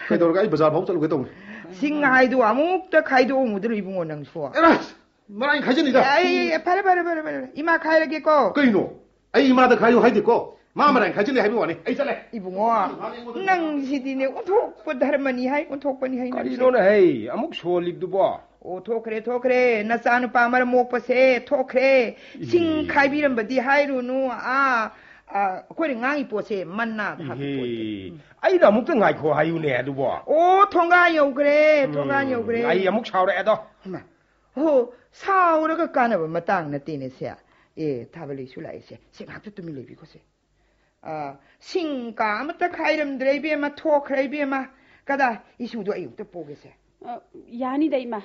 그 돌가 이 바자 바우 살고 동.
싱하이도 아무도 가이도 오무들 이분 원랑 수아.
에라. 뭐라니 가진이다. 그 아이
파레 파레 파레 파레. 이마 가이르겠고.
그이노. 아이 이마다 가요 하이겠고. ꯃꯥꯃꯔꯥꯡ ꯈꯥꯏꯖꯤꯜꯂꯦ ꯍꯥꯏꯕ ꯋꯥꯅꯤ ꯑꯩ ꯆꯠꯂꯦ
ꯏꯕꯨꯡꯉꯣ ꯅꯪꯁꯤꯗꯤꯅꯦ ꯑꯣꯟꯊꯣꯛꯄ ꯙꯔꯃꯅꯤ ꯍꯥꯏ ꯑꯣꯟꯊꯣꯛꯄꯅꯤ ꯍꯥꯏ ꯀꯔꯤꯅꯣꯅꯦ
ꯍꯩ ꯑꯃꯨꯛ ꯁꯣꯜꯂꯤꯕꯗꯨꯕꯣ
ꯑꯣ ꯊꯣꯛꯈ꯭ꯔꯦ ꯊꯣꯛꯈ꯭ꯔꯦ ꯅꯆꯥꯅꯨꯄꯥ ꯃꯔꯝ ꯃꯣꯛꯄꯁꯦ ꯊꯣꯛꯈ꯭ꯔꯦ ꯁꯤꯡ ꯈꯥꯏꯕꯤꯔꯝꯕꯗꯤ ꯍꯥꯏꯔꯨꯅꯨ ꯑꯥ ꯑꯩꯈꯣꯏꯅ ꯉꯥꯡꯉꯤ ꯄꯣꯠꯁꯦ ꯃꯟꯅ
ꯑꯩꯅ ꯑꯃꯨꯛꯇ ꯉꯥꯏꯈꯣ ꯍꯥꯏꯌꯨꯅꯦ ꯑꯗꯨꯕꯣ
ꯑꯣ ꯊꯣꯡꯒꯥ ꯌꯧꯈ꯭ꯔꯦ ꯊꯣꯡꯒꯥ ꯌꯧꯈ꯭ꯔꯦ ꯑꯩ
ꯑꯃꯨꯛ ꯁꯥꯎꯔꯛꯑꯦꯗꯣ
ꯍꯣ ꯁꯥꯎꯔꯒ ꯀꯥꯟꯅꯕ ꯃꯇꯥꯡ ꯅꯠꯇꯦꯅꯦ ꯁꯦ ꯑꯦ ꯊꯥꯕ ꯂꯩꯁꯨ ꯂꯥꯛꯏꯁꯦ ꯁꯤ ꯉꯥꯛꯇ ꯇꯨꯃꯤꯟ ꯂꯩꯕꯤꯈꯣꯁꯦ синкам так хайрам дрейбема ток рейбема когда исудо аю то погесе
яни дайма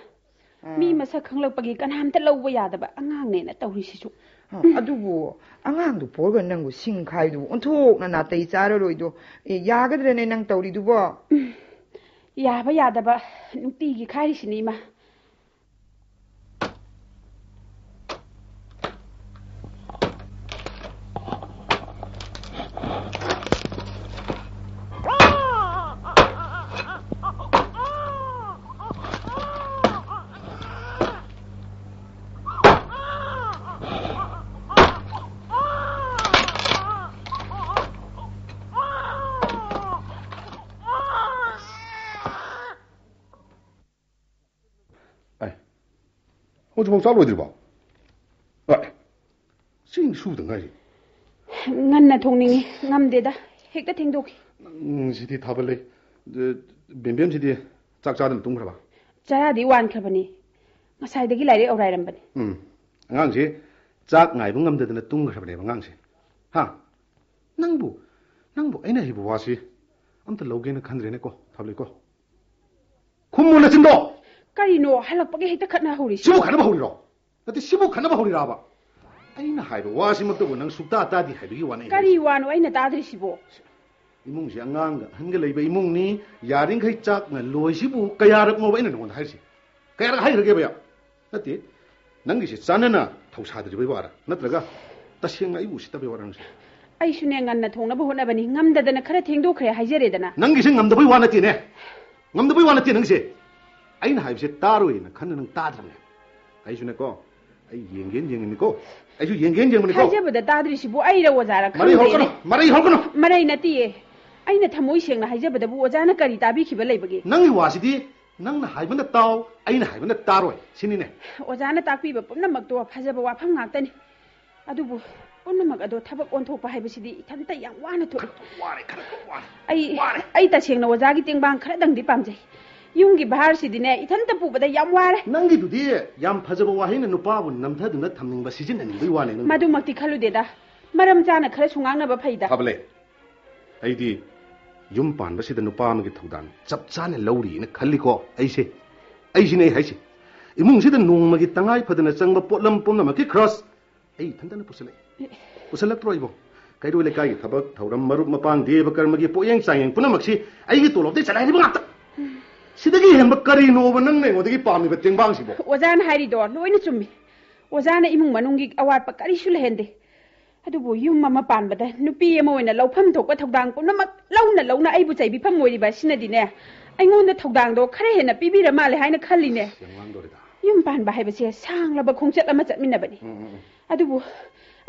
ми
маса ханглак паги канам та лова ядaba анганг не на таури сису
ꯑꯗꯨꯕꯨ ꯑꯉꯥꯡꯗꯨ ꯄꯣꯔꯒ ꯅꯪꯕꯨ ꯁꯤꯡ ꯈꯥꯏꯗꯨ ꯑꯣꯟꯊꯣꯛꯅ ꯅꯥꯇꯩ ꯆꯥꯔꯔꯣꯏꯗꯣ ꯌꯥꯒꯗ꯭ꯔꯅꯦ ꯅꯪ ꯇꯧꯔꯤꯗꯨꯕꯣ
ꯌꯥꯕ ꯌꯥꯗꯕ ꯅꯨꯡꯇꯤꯒꯤ ꯈꯥꯏꯔꯤꯁꯤꯅꯤ ꯏꯃꯥ
这帮抓落地吧？哎，싱 수등하지.
nganna thongningi ngamde da hekta thengdok
sidi thabale bembem sidi chak chadam tung khaba
chara di wan khabani ngasai degi laire orai ram bani
hm ngang si chak ngai bu ngamde na tung khaba ne ngang si ha nang bu nang bu aina hi bu wasi amta loge na khandre ne ko thable ko khummo na chindo
ꯀꯔꯤꯅꯣ ꯍꯜꯂꯛꯄꯒꯤ ꯍꯦꯛꯇ ꯈꯠꯅꯍꯧꯔꯤꯁꯤ ꯁꯤꯕꯨ
ꯈꯠꯅꯕ ꯍꯧꯔꯤꯔꯣ ꯅꯠꯇꯦ ꯁꯤꯕꯨ ꯈꯠꯅꯕ ꯍꯧꯔꯤꯔꯕ ꯑꯩꯅ ꯍꯥꯏꯕ ꯋꯥꯁꯤꯃꯛꯇꯕꯨ ꯅꯪ ꯁꯨꯛꯇꯥ ꯇꯥꯗꯦ ꯍꯥꯏꯕꯒꯤ ꯋꯥꯅꯤ ꯀꯔꯤ
ꯋꯥꯅꯣ ꯑꯩꯅ ꯇꯥꯗ꯭ꯔꯤꯁꯤꯕꯣ
ꯏꯃꯨꯡꯁꯦ ꯑꯉꯥꯡꯒ ꯑꯍꯟꯒ ꯂꯩꯕ ꯏꯃꯨꯡꯅꯤ ꯌꯥꯔꯤꯈꯩ ꯆꯥꯛꯅ ꯂꯣꯏꯁꯤꯕꯨ ꯀꯌꯥꯔꯛꯅꯣꯕ ꯑꯩꯅ ꯅꯉꯣꯟꯗ ꯍꯥꯏꯔꯤꯁꯤ ꯀꯌꯥꯔꯛ ꯍꯥꯏꯈ꯭ꯔꯒꯦꯕ ꯌꯥꯝ ꯅꯠꯇꯦ ꯅꯪꯒꯤꯁꯤ ꯆꯥꯟꯅꯅ ꯊꯧꯁꯥꯗ꯭ꯔꯤꯕꯩ ꯋꯥꯔ ꯅꯠꯇ꯭ꯔꯒ ꯇꯁꯦꯡꯅ ꯑꯩꯕꯨ ꯎꯁꯤꯠꯇꯕꯩ ꯋꯥꯔ ꯅꯪꯁꯦ
ꯑꯩꯁꯨꯅꯦ ꯉꯟꯅ ꯊꯣꯡꯅꯕ ꯍꯣꯠꯅꯕꯅꯤ ꯉꯝꯗꯗꯅ ꯈꯔ ꯊꯦꯡꯗꯣꯛꯈ꯭ꯔꯦ ꯍꯥꯏꯖꯔꯦꯗꯅ
ꯅꯪꯒꯤꯁꯤ ꯉꯝꯗꯕꯩ ꯋꯥ ꯅꯠꯇꯦꯅꯦ ꯉꯝꯗꯕꯩ ꯋꯥ ꯅꯠꯇꯦ ꯅꯪꯁꯦ 아이는하이브시따로있는칸는따드 네. 아이슈네 거. 아이옌겐옌겐 거. 아이슈옌겐옌겐 거. 하
제보다따드리시보아이라와자 라. 마리홀코 노.
마리홀코 노.
마리나티 에. 아이네타모이셴나하제보다보자나카리따비키베레이버 게.
능이와시 디. 능나하이브네따 오. 아이나하이브네따 로. 신이 네.
와자나따피보뽐나막도파제보와팡나테 니. 아두 보. 뽐나막아도타보온토파하이브시 디. 탄타양와나 토.
와레카라와 레.
아이아이따셴나와자기띵방카라당디밤 제. ꯌꯨꯝꯒꯤ ꯚꯥꯔꯁꯤꯗꯤꯅꯦ ꯏꯊꯟꯇ ꯄꯨꯕꯗ ꯌꯥꯝ ꯋꯥꯔꯦ
ꯅꯪꯒꯤꯗꯨꯗꯤ ꯌꯥꯝ ꯐꯖꯕ ꯋꯥꯍꯩꯅ ꯅꯨꯄꯥꯕꯨ ꯅꯝꯊꯗꯨꯅ ꯊꯝꯅꯤꯡꯕ ꯁꯤꯖꯤꯟꯅꯅꯤꯡꯕꯒꯤ ꯋꯥꯅꯤ ꯅꯪ
ꯃꯗꯨꯃꯛꯇꯤ ꯈꯜꯂꯨꯗꯦꯗ ꯃꯔꯝ ꯆꯥꯅ ꯈꯔꯁꯨ ꯉꯥꯡꯅꯕ ꯐꯩꯗ
ꯐꯕꯂꯦ ꯑꯩꯗꯤ ꯌꯨꯝ ꯄꯥꯟꯕꯁꯤꯗ ꯅꯨꯄꯥ ꯑꯃꯒꯤ ꯊꯧꯗꯥꯡ ꯆꯞ ꯆꯥꯅ ꯂꯧꯔꯤꯅ ꯈꯜꯂꯤꯀꯣ ꯑꯩꯁꯦ ꯑꯩꯁꯤꯅꯦ ꯑꯩ ꯍꯥꯏꯁꯦ ꯏꯃꯨꯡꯁꯤꯗ ꯅꯣꯡꯃꯒꯤ ꯇꯉꯥꯏ ꯐꯗꯅ ꯆꯪꯕ ꯄꯣꯠꯂꯝ ꯄꯨꯝꯅꯃꯛꯀꯤ ꯈ꯭ꯔꯣꯁ ꯑꯩ ꯏꯊꯟꯇꯅ ꯄꯨꯁꯜꯂꯛꯏ ꯄꯨꯁꯜꯂꯛꯇ꯭ꯔꯣ ꯑꯩꯕꯣ ꯀꯩꯔꯣꯏ ꯂꯩꯀꯥꯏꯒꯤ ꯊꯕꯛ ꯊꯧꯔꯝ ꯃꯔꯨꯞ ꯃꯄꯥꯡ ꯗꯦꯕ ꯀꯔꯃꯒꯤ ꯄꯣꯠꯌꯦꯡ ꯆꯥꯡꯌꯦꯡ ꯄꯨꯝꯅꯃꯛꯁꯤ ꯑꯩꯒꯤ ꯇꯣꯂꯣꯞꯇꯩ ꯆꯂꯥꯏꯔꯤꯕ ꯉꯥꯛꯇ 시댁이 햄버거리 노버는 어디 밤이 그 쟁방시보
오잔 하리도 노이는 좀 오잔 이문 만웅기 아와 빠까리 슐헨데 아두보 유마마 반바다 누피에 모이나 러펌 독과 덕당 꼬나마 라우나 라우나 아이부 자이비 펌 모이리 바 신나디네 아이고네 덕당도 카레 헤나 삐비라 말레 하이나 칼리네
영왕도리다
ယုံပန်ဘာဟဲ့ဘစီဆန်းလဘခုံချက်အမချက်မင်းနဘနီအတူဘူး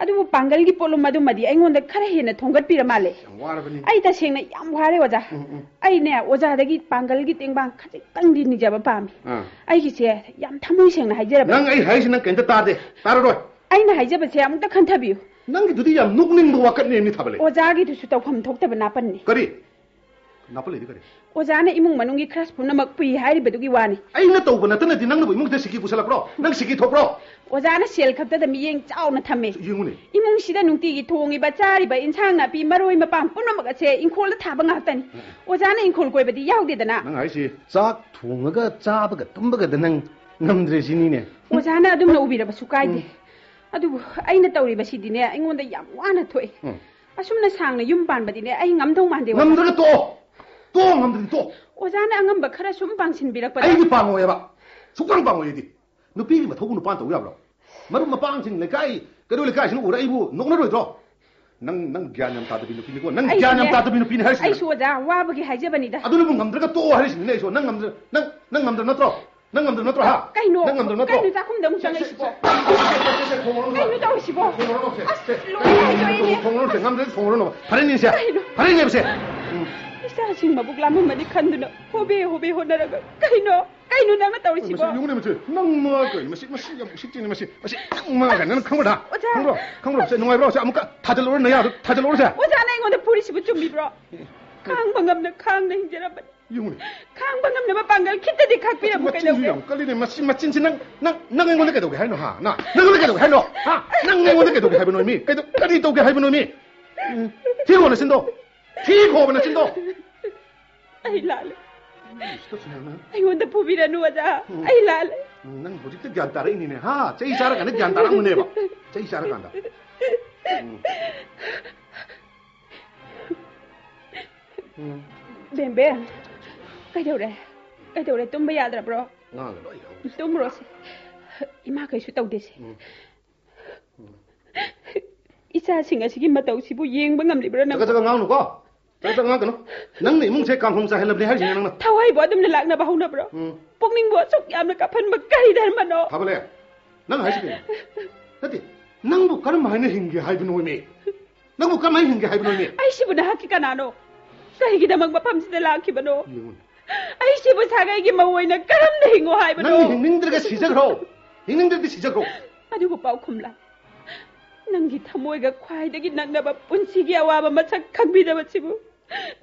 ꯑꯗꯨꯕꯨ ꯄꯥꯡꯒꯜꯒꯤ ꯄꯣꯠꯂꯨꯝ ꯑꯗꯨꯃꯗꯤ ꯑꯩꯉꯣꯟꯗ ꯈꯔ ꯍꯦꯟꯅ ꯊꯣꯡꯒꯠꯄꯤꯔ ꯃꯥꯜꯂꯦ
ꯌꯥꯝ ꯋꯥꯔꯕꯅꯤ
ꯑꯩ ꯇꯁꯦꯡꯅ ꯌꯥꯝ ꯋꯥꯔꯦ ꯑꯣꯖꯥ ꯑꯩꯅꯦ ꯑꯣꯖꯥꯗꯒꯤ ꯄꯥꯡꯒꯜꯒꯤ ꯇꯦꯡꯕꯥꯡ ꯈꯖꯤꯛꯇꯪꯗꯤ ꯅꯤꯖꯕ ꯄꯥꯝꯃꯤ
ꯑꯥ.
ꯑꯩꯒꯤꯁꯦ ꯌꯥꯝ ꯊꯃꯣꯏ ꯁꯦꯡꯅ ꯍꯥꯏꯖꯔꯕ ꯅꯪ
ꯑꯩ ꯍꯥꯏꯁꯤ ꯅꯪ ꯀꯩꯝꯇ ꯇꯥꯗꯦ ꯇꯥꯔꯔꯣꯏ
ꯑꯩꯅ ꯍꯥꯏꯖꯕꯁꯦ ꯑꯃꯨꯛꯇ ꯈꯟꯊꯕꯤꯌꯨ
ꯅꯪꯒꯤꯗꯨꯗꯤ ꯌꯥꯝ ꯅꯣꯛꯅꯤꯡꯕ ꯋꯥꯀꯠꯅꯦꯝꯅꯤ ꯊꯥꯕꯂꯦ
ꯑꯣꯖꯥꯒꯤꯗꯨꯁꯨ ꯇꯧꯐꯝ ꯊꯣꯛꯇꯕ ꯅꯥꯄꯟꯅꯤ
ꯀꯔꯤ 那不累得够了。
我讲那你们门弄去吃，不能把皮害了，把肉给完了。
哎，那倒不是，那都是那农民们自己捕杀的罗，那自己偷的罗。
我讲那小孩看的那么眼，叫那他们。
你
们现在弄地去偷去把菜里边那长那皮毛肉里面棒子，那不吃，那扣了大半个蛋。我讲那扣了怪不得野的了呢。
那还是，这偷那个菜不够，怎么够得那？我们这些呢？
我讲那都那乌龟的把苏开的，那哎那偷的把吃的呢？哎，我们那野不完的土，把什么那长的用棒把吃的，哎，我们那
个土。 또 엉엄들이 또.
오자네 엉엄 먹하라 숨방신 비락보다. 아이 니
방어해 봐. 숙방 방어해디. 너 비리마 더구노 빤다 우야브라. 마루마 방신 레카이 그리고 레카이신 우라 이부 녹나로이죠. 능, 능, 갸냠 따드비 누피니고, 능, 갸냠 따드비 누피니 할수 있어.
아이쇼다, 와보기 하제바니다.
아들은 뭐 남들가 또 할수 있네, 이쇼. 능, 남들, 능, 능, 남들 나트로. 능, 남들 나트로 하.
까이노. 능, 남들 나트로. 까이노 자금 너무 정해시고.
까이노
정시고.
공으로 놓으세요. 아, 로이 하이죠, 이네. 공으로 놓으세요. 남들 공으로 놓으세요. 바른 인세. 바른 인세.
我说你不要那么说，你不要那么说，你不要
那么说。
Ay, Lale.
Što si, Ana?
Ay, onda pobiranu ada. Ay, Lale.
Nang budi te diantara ini nih. Ha, saya isyarat kan, diantara mana, Pak? Saya isyarat kan,
Ben, ben. Kay daure. Kay daure tumba yadra, bro.
Nah, lo ya.
Tumro este mm. si. Ima kay su tawde si. Isa singa sigi mataw si bu yeng bangam libra na. Taga taga
ngau nuko. ꯀꯔꯤ ꯇꯧꯒꯦ ꯍꯥꯏꯕꯅꯣ ꯃꯤ ꯎꯝ. ꯊꯤ ꯈꯣ ꯅꯆꯤꯟꯗꯣ ꯊꯤ ꯈꯣꯕ ꯅꯆꯤꯟꯗꯣ ꯑꯩ ꯂꯥꯜꯂꯦ ꯏꯁꯇ ꯁꯨꯃꯥꯏꯅ. ꯑꯩꯉꯣꯟꯗ ꯐꯨꯕꯤꯔꯅꯨ ꯑꯣꯖꯥ ꯑꯩ ꯂꯥꯜꯂꯦ ꯎꯝ, ꯅꯪ ꯍꯧꯖꯤꯛꯇ ꯒ꯭ꯌꯥꯟ ꯇꯥꯔꯛꯏꯅꯤꯅꯦ ꯍꯥ ꯆꯩ ꯆꯥꯔꯀꯥꯟꯗ ꯒ꯭ꯌꯥꯟ ꯇꯥꯔꯛꯑꯝꯕꯅꯦꯕ ꯆꯩ ꯆꯥꯔꯀꯥꯟꯗ ꯎꯝ. ꯎꯝ. ꯕꯦꯝꯕꯦ ꯀꯩꯗꯧꯔꯦ ꯀꯩꯗꯧꯔꯦ ꯇꯨꯝꯕ ꯌꯥꯗ꯭ꯔꯕ꯭ꯔꯣ ꯉꯥꯡꯒ ꯂꯣꯏ ꯍꯧꯔꯦ. ꯇꯨꯝꯃꯨꯔꯣꯁꯦ ꯏꯃꯥ ꯀꯩꯁꯨ ꯇꯧꯗꯦꯁꯦ ꯏꯆꯥꯁꯤꯡ ꯑꯁꯤꯒꯤ ꯃꯇꯧꯁꯤꯕꯨ ꯌꯦꯡꯕ ꯉꯝꯂꯤꯕ꯭ꯔꯣ ꯅꯪ ꯆꯒꯠ ꯆꯒꯠ ꯉꯥꯡꯅꯨꯀꯣ ꯆꯒꯠ ꯆꯒꯠ ꯉꯥꯡꯒꯅꯨ ꯅꯪꯅ ꯏꯃꯨꯡꯁꯦ ꯀꯥꯡꯈꯣꯡ ꯆꯥꯏꯍꯜꯂꯕꯅꯤ ꯍꯥꯏꯔꯤꯁꯤꯅꯦ ꯅꯪꯅ
ꯊꯋꯥꯏꯕꯨ ꯑꯗꯨꯝꯅ ꯂꯥꯛꯅꯕ ꯍꯧꯅꯕ꯭ꯔꯣ
ꯎꯝ.
ꯄꯨꯛꯅꯤꯡꯕꯨ ꯑꯁꯨꯛ ꯌꯥꯝꯅ ꯀꯥꯞꯍꯟꯕ ꯀꯔꯤ ꯙꯔꯃꯅꯣ
ꯊꯥꯕꯂꯦ ꯅꯪ ꯍꯥꯏꯁꯤ ꯀꯩꯅꯣ ꯅꯠꯇꯦ ꯅꯪꯕꯨ ꯀꯔꯝ ꯍꯥꯏꯅ ꯍꯤꯡꯒꯦ ꯍꯥꯏꯕꯅꯣ ꯃꯤ ꯅꯪꯕꯨ ꯀꯔꯝ ꯍꯥꯏꯅ ꯍꯤꯡꯒꯦ ꯍꯥꯏꯕꯅꯣ ꯃꯤ
ꯑꯩꯁꯤꯕꯨ ꯅꯍꯥꯛꯀꯤ ꯀꯅꯥꯅꯣ ꯀꯔꯤꯒꯤꯗꯃꯛ ꯃꯐꯝꯁꯤꯗ ꯂꯥꯛꯈꯤꯕꯅꯣ
ꯌꯦꯡꯉꯨꯅꯦ.
ꯑꯩꯁꯤꯕꯨ ꯁꯥꯒꯩꯒꯤ ꯃꯧ ꯑꯣꯏꯅ ꯀꯔꯝꯅ ꯍꯤꯡꯉꯣ ꯍꯥꯏꯕꯅꯣ ꯅꯪ
ꯍꯤꯡꯅꯤꯡꯗ꯭ꯔꯒ ꯁꯤꯖꯈ꯭ꯔꯣ ꯍꯤꯡꯅꯤꯡꯗ꯭ꯔꯗꯤ ꯁꯤꯖꯈ꯭ꯔꯣ
ꯑꯗꯨꯕꯨ ꯄꯥꯎꯈꯨꯝꯂꯥ ꯅꯪꯒꯤ ꯊꯃꯣꯏꯒ ꯈ꯭ꯋꯥꯏꯗꯒꯤ ꯅꯛꯅꯕ ꯄꯨꯟꯁꯤꯒꯤ ꯑꯋꯥꯕ ꯃꯁꯛ ꯈꯪꯕꯤꯗꯕꯁꯤꯕꯨ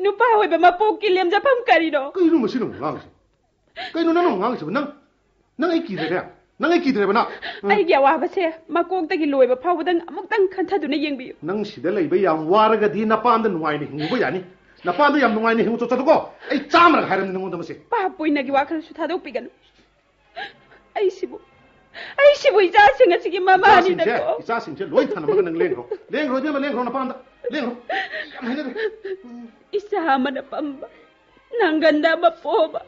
ꯅꯨꯄꯥ ꯑꯣꯏꯕ ꯃꯄꯣꯛꯀꯤ ꯂꯦꯝꯖꯐꯝ ꯀꯔꯤꯅꯣ
ꯀꯩꯅꯣ ꯃꯁꯤꯅ ꯑꯃꯨꯛ ꯉꯥꯡꯉꯤꯁꯤ ꯀꯩꯅꯣ ꯅꯪꯅ ꯑꯃꯨꯛ ꯉꯥꯡꯉꯤꯁꯤꯕꯨ ꯅꯪ ꯅꯪ ꯑꯩ ꯀꯤꯗ꯭ꯔꯦꯅꯦ ꯅꯪ ꯑꯩ ꯀꯤꯗ꯭ꯔꯦꯕ ꯅꯪ
ꯎꯝ. ꯑꯩꯒꯤ ꯑꯋꯥꯕꯁꯦ ꯃꯀꯣꯛꯇꯒꯤ ꯂꯣꯏꯕ ꯐꯥꯎꯕꯗꯪ ꯑꯃꯨꯛꯇꯪ ꯈꯟꯊꯗꯨꯅ ꯌꯦꯡꯕꯤꯌꯨ
ꯅꯪ ꯁꯤꯗ ꯂꯩꯕ ꯌꯥꯝ ꯋꯥꯔꯒꯗꯤ ꯅꯄꯥꯝꯗ ꯅꯨꯡꯉꯥꯏꯅ ꯍꯤꯡꯉꯨꯕ ꯌꯥꯅꯤ ꯅꯄꯥꯝꯗ ꯌꯥꯝ ꯅꯨꯡꯉꯥꯏꯅ ꯍꯤꯡꯉꯨ ꯆꯠꯆꯠꯀꯣ ꯑꯩ ꯆꯥꯝꯃꯔꯒ ꯍꯥꯏꯔꯝꯅꯤ ꯅꯪꯉꯣꯟꯗ ꯃꯁꯤ
ꯄꯥꯞ ꯄꯨꯏꯅꯒꯤ ꯋꯥꯈꯜꯁꯨ ꯊꯥꯗꯣꯛꯄꯤꯒꯅꯨ ꯑꯩꯁꯤꯕꯨ ꯑꯩꯁꯤꯕꯨ ꯏꯆꯥꯁꯤꯡ ꯑꯁꯤꯒꯤ ꯏꯆꯥꯁꯤꯡꯁꯦ ꯃꯃꯥꯅꯤꯗꯀꯣ
ꯏꯆꯥꯁꯤꯡꯁꯦ ꯂꯣꯏ ꯊꯅꯝꯃꯒ ꯅꯪ ꯂꯦꯡꯈ꯭ꯔꯣ ꯂꯦꯡꯈ꯭ꯔꯣ ꯏꯕꯦꯝꯃ ꯂꯦꯡꯈ꯭ꯔꯣ ꯅꯄꯥꯝꯗ Lero, manera.
Isama na pamba. Nangganda ba po ba?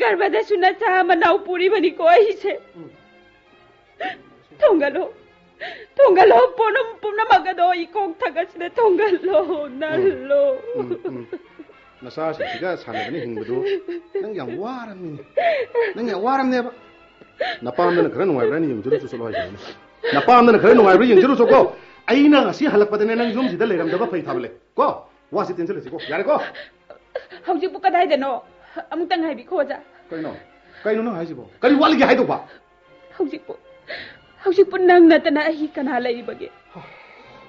ગર્ભદે સુના નાવ પૂરી બની કોઈ છે થોંગલો થોંગલો પોનમ પુનમ મગદો ઈ કોક થગસને થોંગલો નલ્લો
나사시가 사는 행부도 능야 와람니 능야 와람네 봐 나빠는 그런 와이브라니 용주로 주소로 하시네 나빠는 그런 와이브라니 용주로 주고 ꯑꯩꯅ ꯉꯁꯤ ꯍꯜꯂꯛꯄꯗꯅꯦ ꯅꯪ ꯌꯨꯝꯁꯤꯗ ꯂꯩꯔꯝꯗꯕ ꯐꯩ ꯊꯥꯕꯂꯦ ꯀꯣ ꯋꯥꯁꯤ ꯇꯦꯟꯁꯤꯜꯂꯁꯤꯀꯣ ꯌꯥꯔꯦꯀꯣ
ꯍꯧꯖꯤꯛꯄꯨ ꯀꯗꯥꯏꯗꯅꯣ ꯑꯃꯨꯛꯇꯪ ꯍꯥꯏꯕꯤꯈꯣ ꯑꯣꯖꯥ
ꯀꯩꯅꯣ ꯀꯩꯅꯣ ꯅꯪ ꯍꯥꯏꯁꯤꯕꯣ ꯀꯔꯤ ꯋꯥꯠꯂꯤꯒꯦ ꯍꯥꯏꯗꯧꯕ
ꯍꯧꯖꯤꯛꯄꯨ ꯍꯧꯖꯤꯛꯄꯨ ꯅꯪ ꯅꯠꯇꯅ ꯑꯩ ꯀꯅꯥ ꯂꯩꯔꯤꯕꯒꯦ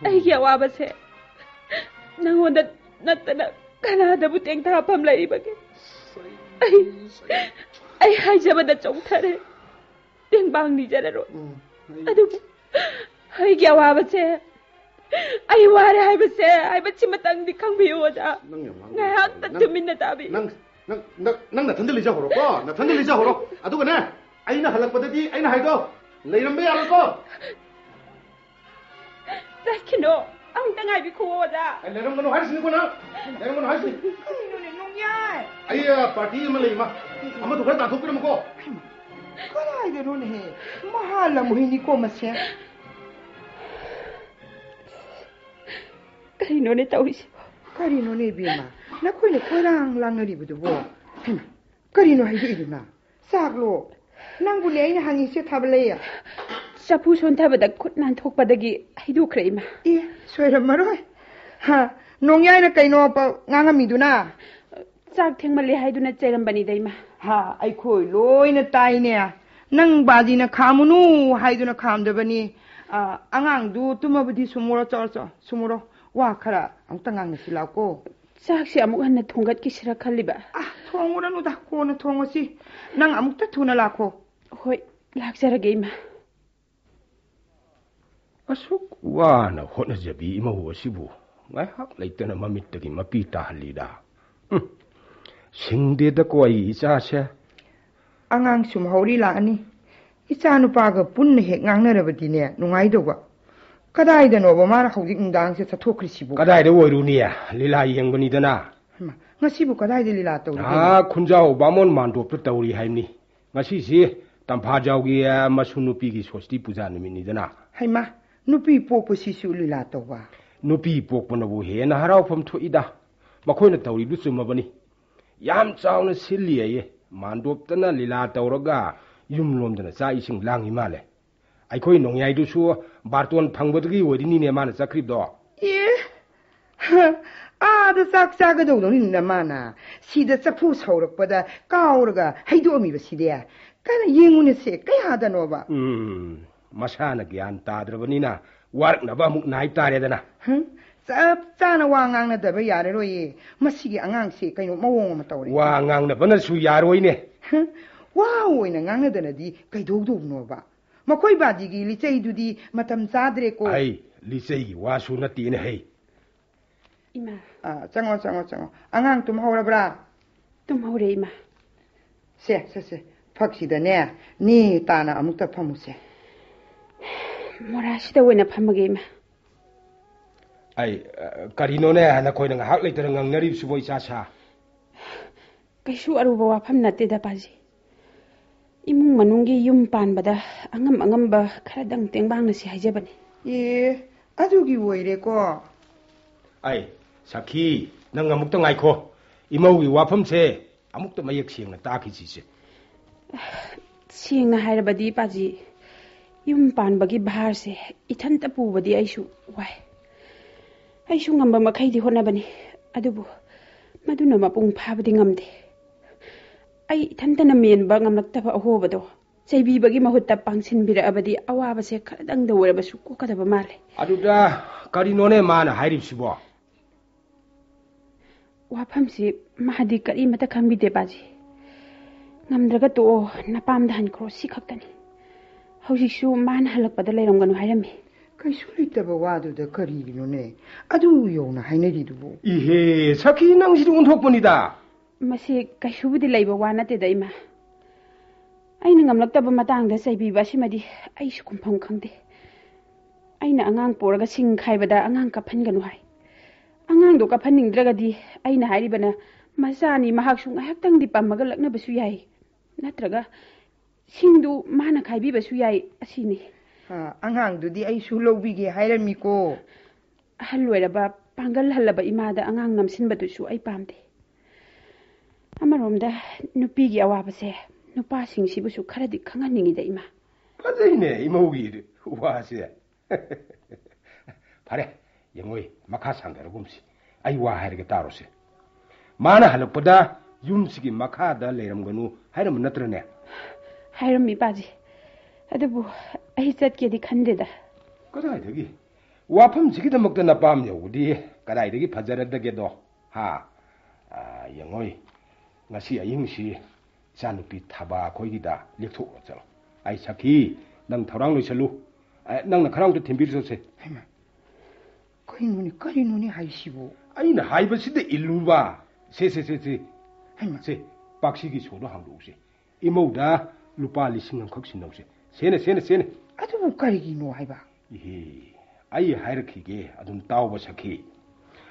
ꯑꯩꯒꯤ
ꯑꯋꯥꯕꯁꯦ ꯅꯪꯉꯣꯟꯗ ꯅꯠꯇꯅ ꯀꯅꯥꯗꯕꯨ ꯇꯦꯡꯊꯥꯐꯝ ꯂꯩꯔꯤꯕꯒꯦ
ꯑꯩ
ꯑꯩ ꯍꯥꯏꯖꯕꯗ ꯆꯣꯡꯊꯔꯦ ꯇꯦꯡꯕꯥꯡ ꯅꯤꯖꯔꯔꯣꯏ ꯑꯗꯨꯕꯨ ꯑꯩꯒꯤ ꯑꯋꯥꯕꯁꯦ ꯑꯩ ꯋꯥꯔꯦ ꯍꯥꯏꯕꯁꯦ ꯍꯥꯏꯕꯁꯤꯃꯇꯪꯗꯤ ꯈꯪꯕꯤꯌꯨ ꯑꯣꯖꯥ
ꯅꯪ ꯌꯥꯝ ꯉꯥꯡꯕ ꯉꯥꯏꯍꯥꯛꯇ ꯅꯪ-
ꯇꯨꯃꯤꯟꯅ ꯇꯥꯕꯤꯌꯨ
ꯅꯪ ꯅꯪ ꯅꯪ ꯅꯪ ꯅꯊꯟꯗ ꯂꯩꯖꯍꯧꯔꯣ ꯀꯣ ꯅꯊꯟꯗ ꯂꯩꯖꯍꯧꯔꯣ ꯑꯗꯨꯒꯅꯦ ꯑꯩꯅ ꯍꯜꯂꯛꯄꯗꯗꯤ ꯑꯩꯅ ꯍꯥꯏꯗꯣ ꯂꯩꯔꯝꯕ ꯌꯥꯔꯣꯏꯀꯣ
ꯆꯠꯈꯤꯅꯣ ꯑꯃꯨꯛꯇꯪ ꯉꯥꯏꯕꯤꯈꯣ ꯑꯣꯖꯥ
ꯑꯩ ꯂꯩꯔꯝꯒꯅꯨ ꯍꯥꯏꯔꯤꯁꯤꯅꯤꯀꯣ ꯅꯪ ꯂꯩꯔꯝꯒꯅꯨ ꯍꯥꯏꯔꯤꯁꯤꯅꯤ
ꯀꯩꯅꯣꯅꯦ ꯅꯣꯡꯌꯥꯏ
ꯑꯩ ꯑ, ꯄꯥꯔꯇꯤ ꯑꯃ ꯂꯩ ꯃꯥ ꯑꯃꯗꯣ ꯈꯔ ꯇꯥꯟꯊꯣꯛꯄꯤꯔꯝꯃꯨꯀꯣ
ꯀꯗꯥꯏꯗꯅꯣꯅꯦꯍꯦ ꯃꯍꯥ ꯂꯝꯍꯨꯏꯅꯤꯀꯣ ꯃꯁꯦ
kari none tauri si
kari none bi ma na ko ne ko rang lang ngari bu du bo hen kari no hai du na sak lo nang bu le ni hangi se thab le ya
chapu son thab da khut nan thok pa da gi hai du kre ma
e so ra maro ha nong ya na kai no pa nga nga mi du na
sak theng ma le hai du na chairam bani dai ma
ha ai khoi loi na tai ne nang baji na kham nu hai du na kham da bani 아, 앙앙 누 뚜마부디 수모로 쩔쩔 수모로 와 가라. 엉뚱한 것이라고.
짝시 아무 하나 동갑기 시락할리바. 아
통으로 누다. 고는 통어시. 난 아무도 돈을 낳고.
호이 락자라게 임마.
asuk wana hona jabi ima huwa sibu ngai hak laitana mamit tagi mapi tahlida hm singde da koi cha cha
angang sum hauri la ani icha nu pa ga pun ne he ngang na rabati ne nungai do ga kadaida no bomara hawdik mudang se tato krisibu.
Kadaida wo runia lila yengoni dana
ngasibu kadaida lila tawri ha
kunjao bamon mando pr tawri haimni ngasi si tampha jaw gi masu nupi gi sosti puja numini dana
haima nupi popo sisu lila tawwa
nupi popo na bo he na harau pham tho ida. Makhoi tawri lu suma bani. Yam chawna silliye ye. Mandop tana lila tawraga yum lom dana sa ising langi male. Ai khoi nongyai du su 바르톤 방버드기 어린이네 마나 사크립 도.
예. 아드 싹싹도 너는 마 나. 시드 사푸 서울보다 까오르가 해도미로 시대 야. 까는 영혼의 세까 하다 노 바.
음. 마샤나 기안 따드르버니나 와르나바 묵 나이 따레다 나.
응? 짭짜나 와앙앙나 더버 야레로 이. 마시기 앙앙세 까요 마옹 마타오 리. 와
앙앙나 버는 수 야로이 네.
와오이나 앙나더나디 까이도도 노 바. ꯃꯈꯣꯏ ꯕꯥꯗꯤꯒꯤ ꯂꯤꯆꯩꯗꯨꯗꯤ ꯃꯇꯝ ꯆꯥꯗ꯭ꯔꯦꯀꯣ
ꯑꯩ ꯂꯤꯆꯩꯒꯤ ꯋꯥꯁꯨ ꯅꯠꯇꯦꯅꯦ ꯍꯩ
ꯏꯃꯥ
ꯑꯥ, ꯆꯪꯉꯣ ꯆꯪꯉꯣ ꯆꯪꯉꯣ ꯑꯉꯥꯡ ꯇꯨꯝꯍꯧꯔꯕ꯭ꯔꯥ
ꯇꯨꯝꯍꯧꯔꯦ ꯏꯃꯥ
ꯁꯦ ꯁꯦ ꯁꯦ ꯐꯛꯁꯤꯗꯅꯦ ꯅꯦ ꯇꯥꯅ ꯑꯃꯨꯛꯇ ꯐꯝꯃꯨꯁꯦ
ꯃꯣꯔꯥꯁꯤꯗ ꯑꯣꯏꯅ ꯐꯝꯃꯒꯦ ꯏꯃꯥ
ꯑꯩ ꯑ, ꯀꯔꯤꯅꯣꯅꯦ ꯅꯈꯣꯏꯅ ꯉꯥꯏꯍꯥꯛ ꯂꯩꯇꯅ ꯉꯪꯅꯔꯤꯕꯁꯤꯕꯣ ꯏꯆꯥ ꯁꯥ
ꯀꯩꯁꯨ ꯑꯔꯨꯕ ꯋꯥꯐꯝ ꯅꯠꯇꯦꯗ ꯄꯥꯖꯤ ꯏꯃꯨꯡ ꯃꯅꯨꯡꯒꯤ ꯌꯨꯝ ꯄꯥꯟꯕꯗ ꯑꯉꯝ ꯑꯉꯝꯕ ꯈꯔꯗꯪ ꯇꯦꯡꯕꯥꯡꯅꯁꯤ ꯍꯥꯏꯖꯕꯅꯤ
ꯑꯦ ꯑꯗꯨꯒꯤ ꯑꯣꯏꯔꯦꯀꯣ
ꯑꯩ ꯁꯈꯤ ꯅꯪ ꯑꯃꯨꯛꯇ ꯉꯥꯏꯈꯣ ꯏꯃꯧꯒꯤ ꯋꯥꯐꯝꯁꯦ ꯑꯃꯨꯛꯇ ꯃꯌꯦꯛ ꯁꯦꯡꯅ ꯇꯥꯈꯤꯁꯤꯁꯦ
ꯁꯦꯡꯅ ꯍꯥꯏꯔꯕꯗꯤ ꯄꯥꯖꯤ ꯌꯨꯝ ꯄꯥꯟꯕꯒꯤ ꯚꯥꯔꯁꯦ ꯏꯊꯟꯇ ꯄꯨꯕꯗꯤ ꯑꯩꯁꯨ ꯋꯥꯏ ꯑꯩꯁꯨ ꯉꯝꯕ ꯃꯈꯩꯗꯤ ꯍꯣꯠꯅꯕꯅꯤ ꯑꯗꯨꯕꯨ ꯃꯗꯨꯅ ꯃꯄꯨꯡ ꯐꯥꯕꯗꯤ ꯉꯝꯗꯦ ai thandana men ba ngam lak ta ho ba do. Sai bi bagi ma hutta pangsin bi ra abadi awa ba se kha dang da wora ba su ko ka da ba ma le.
Adu da kari no ne ma na hai ri si bo.
Wa pham si ma di kari ma ta kham bi de ba ji. Ngam dra ga to na pam da han kro si khak ta ni. Hauji su ma na halak ba da le ram ga no hai ram mi.
Kai su li ta ba wa do da kari no ne. Adu yo na hai ne di du bo.
I he sakhi nang si un thok pa ni da.
ꯃꯁꯤ ꯀꯩꯁꯨꯕꯨꯗꯤ ꯂꯩꯕ ꯋꯥ ꯅꯠꯇꯦꯗ ꯏꯃꯥ ꯑꯩꯅ ꯉꯝꯂꯛꯇꯕ ꯃꯇꯥꯡꯗ ꯆꯩꯕꯤꯕ ꯑꯁꯤꯃꯗꯤ ꯑꯩꯁꯨ ꯈꯨꯝꯐꯝ ꯈꯪꯗꯦ ꯑꯩꯅ ꯑꯉꯥꯡ ꯄꯣꯔꯒ ꯁꯤꯡ ꯈꯥꯏꯕꯗ ꯑꯉꯥꯡ ꯀꯞꯍꯟꯒꯅꯨ ꯍꯥꯏ ꯑꯉꯥꯡꯗꯣ ꯀꯞꯍꯟꯅꯤꯡꯗ꯭ꯔꯒꯗꯤ ꯑꯩꯅ ꯍꯥꯏꯔꯤꯕꯅ ꯃꯆꯥꯅꯤ ꯃꯍꯥꯛꯁꯨ ꯉꯥꯏꯍꯥꯛꯇꯪꯗꯤ ꯄꯝꯃꯒ ꯂꯛꯅꯕꯁꯨ ꯌꯥꯏ ꯅꯠꯇ꯭ꯔꯒ ꯁꯤꯡꯗꯨ ꯃꯥꯅ ꯈꯥꯏꯕꯤꯕꯁꯨ ꯌꯥꯏ ꯑꯁꯤꯅꯤ
ꯑꯥ, ꯑꯉꯥꯡꯗꯨꯗꯤ ꯑꯩꯁꯨ ꯂꯧꯕꯤꯒꯦ ꯍꯥꯏꯔꯝꯃꯤꯀꯣ
ꯑꯍꯜ ꯑꯣꯏꯔꯕ ꯄꯥꯡꯒꯜ ꯍꯜꯂꯕ ꯏꯃꯥꯗ ꯑꯉꯥꯡ ꯅꯝꯁꯤꯟꯕꯗꯨꯁꯨ ꯑꯩ ꯄꯥꯝꯗꯦ 아마롬다 누피기 아와바세. 누파 싱시부슈 카라디 강한닝이다 이마.
빠져이네 이모기 와세 바래 영호이 마카상가로 곰시. 아이 와 하르게 따로세. 마나 할보다 윤식이 마카다 레름 거누 하름 나트르네.
하름 미바지. 아데부 아이 셋게디 칸데다.
그다이 되기. 와팜 지기다 먹다 나밤냐 우리 가다이 되기 바자르다게도. 하 아, 영호이 ngasi ayingsi zanupi taba koigida lekto otsalo ai saki nang tharang lo chelu nang na kharang to timbir so se
koi nuni kari nuni haisibo
아니 나 하이버시데 일루바 세세세세
하이마
세 박시기 소로 한거 오세 이모다 루파 리싱은 컥신 오세 세네 세네 세네
아주 못 가리기 노 하이바
예 아이 하이르키게 아좀 따오버샤키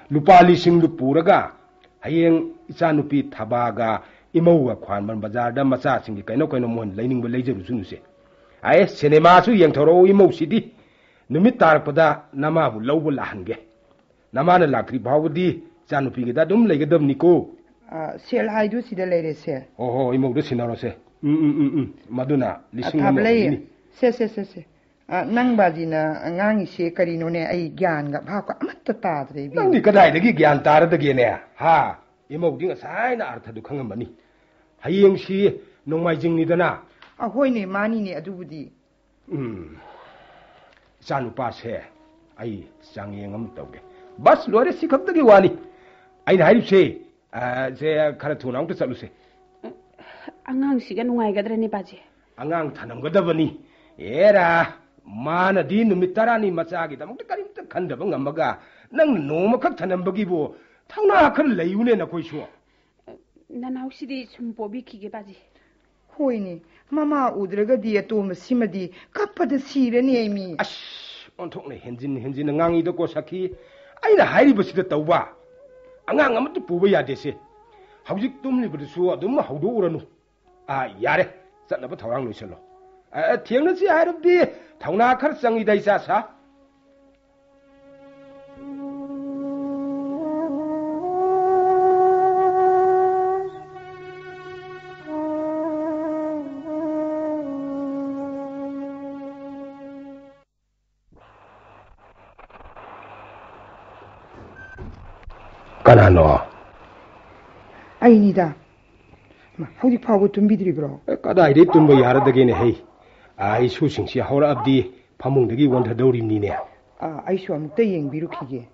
루파 리싱도 보라가 hayeng isanu pi thabaga imawwa khwan man bazar da masa singi kaino kaino mon laining ba laijeru sunu se aye cinema su yang thoro imaw sidi numit tar pada nama bu lawbu lahange nama na lakri bawdi chanu pi da dum lege dum niko
a sel haidu sida lere sel
oho imaw do sinaro se mm mm mm maduna lisung ma
se se se se ꯁꯦ ꯁꯦ ꯁꯦ ꯑꯥ, ꯅꯪ ꯕꯥꯖꯤꯅ ꯉꯥꯡꯉꯤꯁꯦ ꯀꯔꯤꯅꯣꯅꯦ ꯑꯩ ꯒ꯭ꯌꯥꯟꯒ ꯚꯥꯕꯒ ꯑꯃꯠꯇ ꯇꯥꯗ꯭ꯔꯦ ꯏꯕꯦꯝꯃ. ꯅꯪꯗꯤ
ꯀꯗꯥꯏꯗꯒꯤ ꯒ꯭ꯌꯥꯟ ꯇꯥꯔꯗꯒꯦꯅꯦ ꯍꯥ ꯏꯃꯧꯗꯤ ꯉꯁꯥꯏꯅ ꯑꯥꯔꯊꯗꯨ ꯈꯪꯉꯝꯃꯅꯤ ꯍꯌꯦꯡꯁꯤ ꯅꯣꯡꯃꯥꯏꯖꯤꯡꯅꯤꯗꯅ
ꯑꯍꯣꯏꯅꯦ ꯃꯥꯅꯤꯅꯦ ꯑꯗꯨꯕꯨꯗꯤ
ꯎꯝ ꯏꯆꯥꯅꯨꯄꯥꯁꯦ ꯑꯩ ꯆꯥꯡꯌꯦꯡ ꯑꯃ ꯇꯧꯒꯦ ꯕꯁ ꯂꯣꯏꯔꯦ ꯁꯤ ꯈꯛꯇꯒꯤ ꯋꯥꯅꯤ ꯑꯩꯅ ꯍꯥꯏꯔꯤꯕꯁꯦ ꯑꯥ, ꯁꯦ ꯈꯔ ꯊꯨꯅ ꯑꯃꯨꯛꯇ ꯆꯠꯂꯨꯁꯦ
ꯑꯉꯥꯡꯁꯤꯒ ꯅꯨꯡꯉꯥꯏꯒꯗ꯭ꯔꯅꯦ ꯄꯥꯖꯤ
ꯑꯉꯥꯡ ꯊꯅꯝꯒꯗꯕꯅꯤ ꯑꯦꯔꯥ 마나 디 누미따라니 마짜기다 뭐 까림다 간다 뭔가 뭐가 난 너무 각 타는버기보 탕나 그 레이운에나 고이쇼
난 혹시디 좀 보비 키게 바지
호이니 마마 우드르가 디에 또 심마디 갑파데 시레니 에미
아씨 온통네 현진 현진 응앙이 듣고 사키 아이나 하이리 버시다 떠봐 안강 아무도 보봐야 되세 하우직 돔리 버리수와 너무 하우도 오라노 아 야래 짠나버 더랑 놓으실로 아, 티영는시 하렵디 당나칼 성이다 이사사. 까나노.
아이니다. 뭐, 하우디파하고 덤비들이 그러.
까다 이랬던 뭐 야르더기네 헤이. aisho singshi haura abdi pamung dagi wanta dauri mnine
a aisho am tayeng biru khige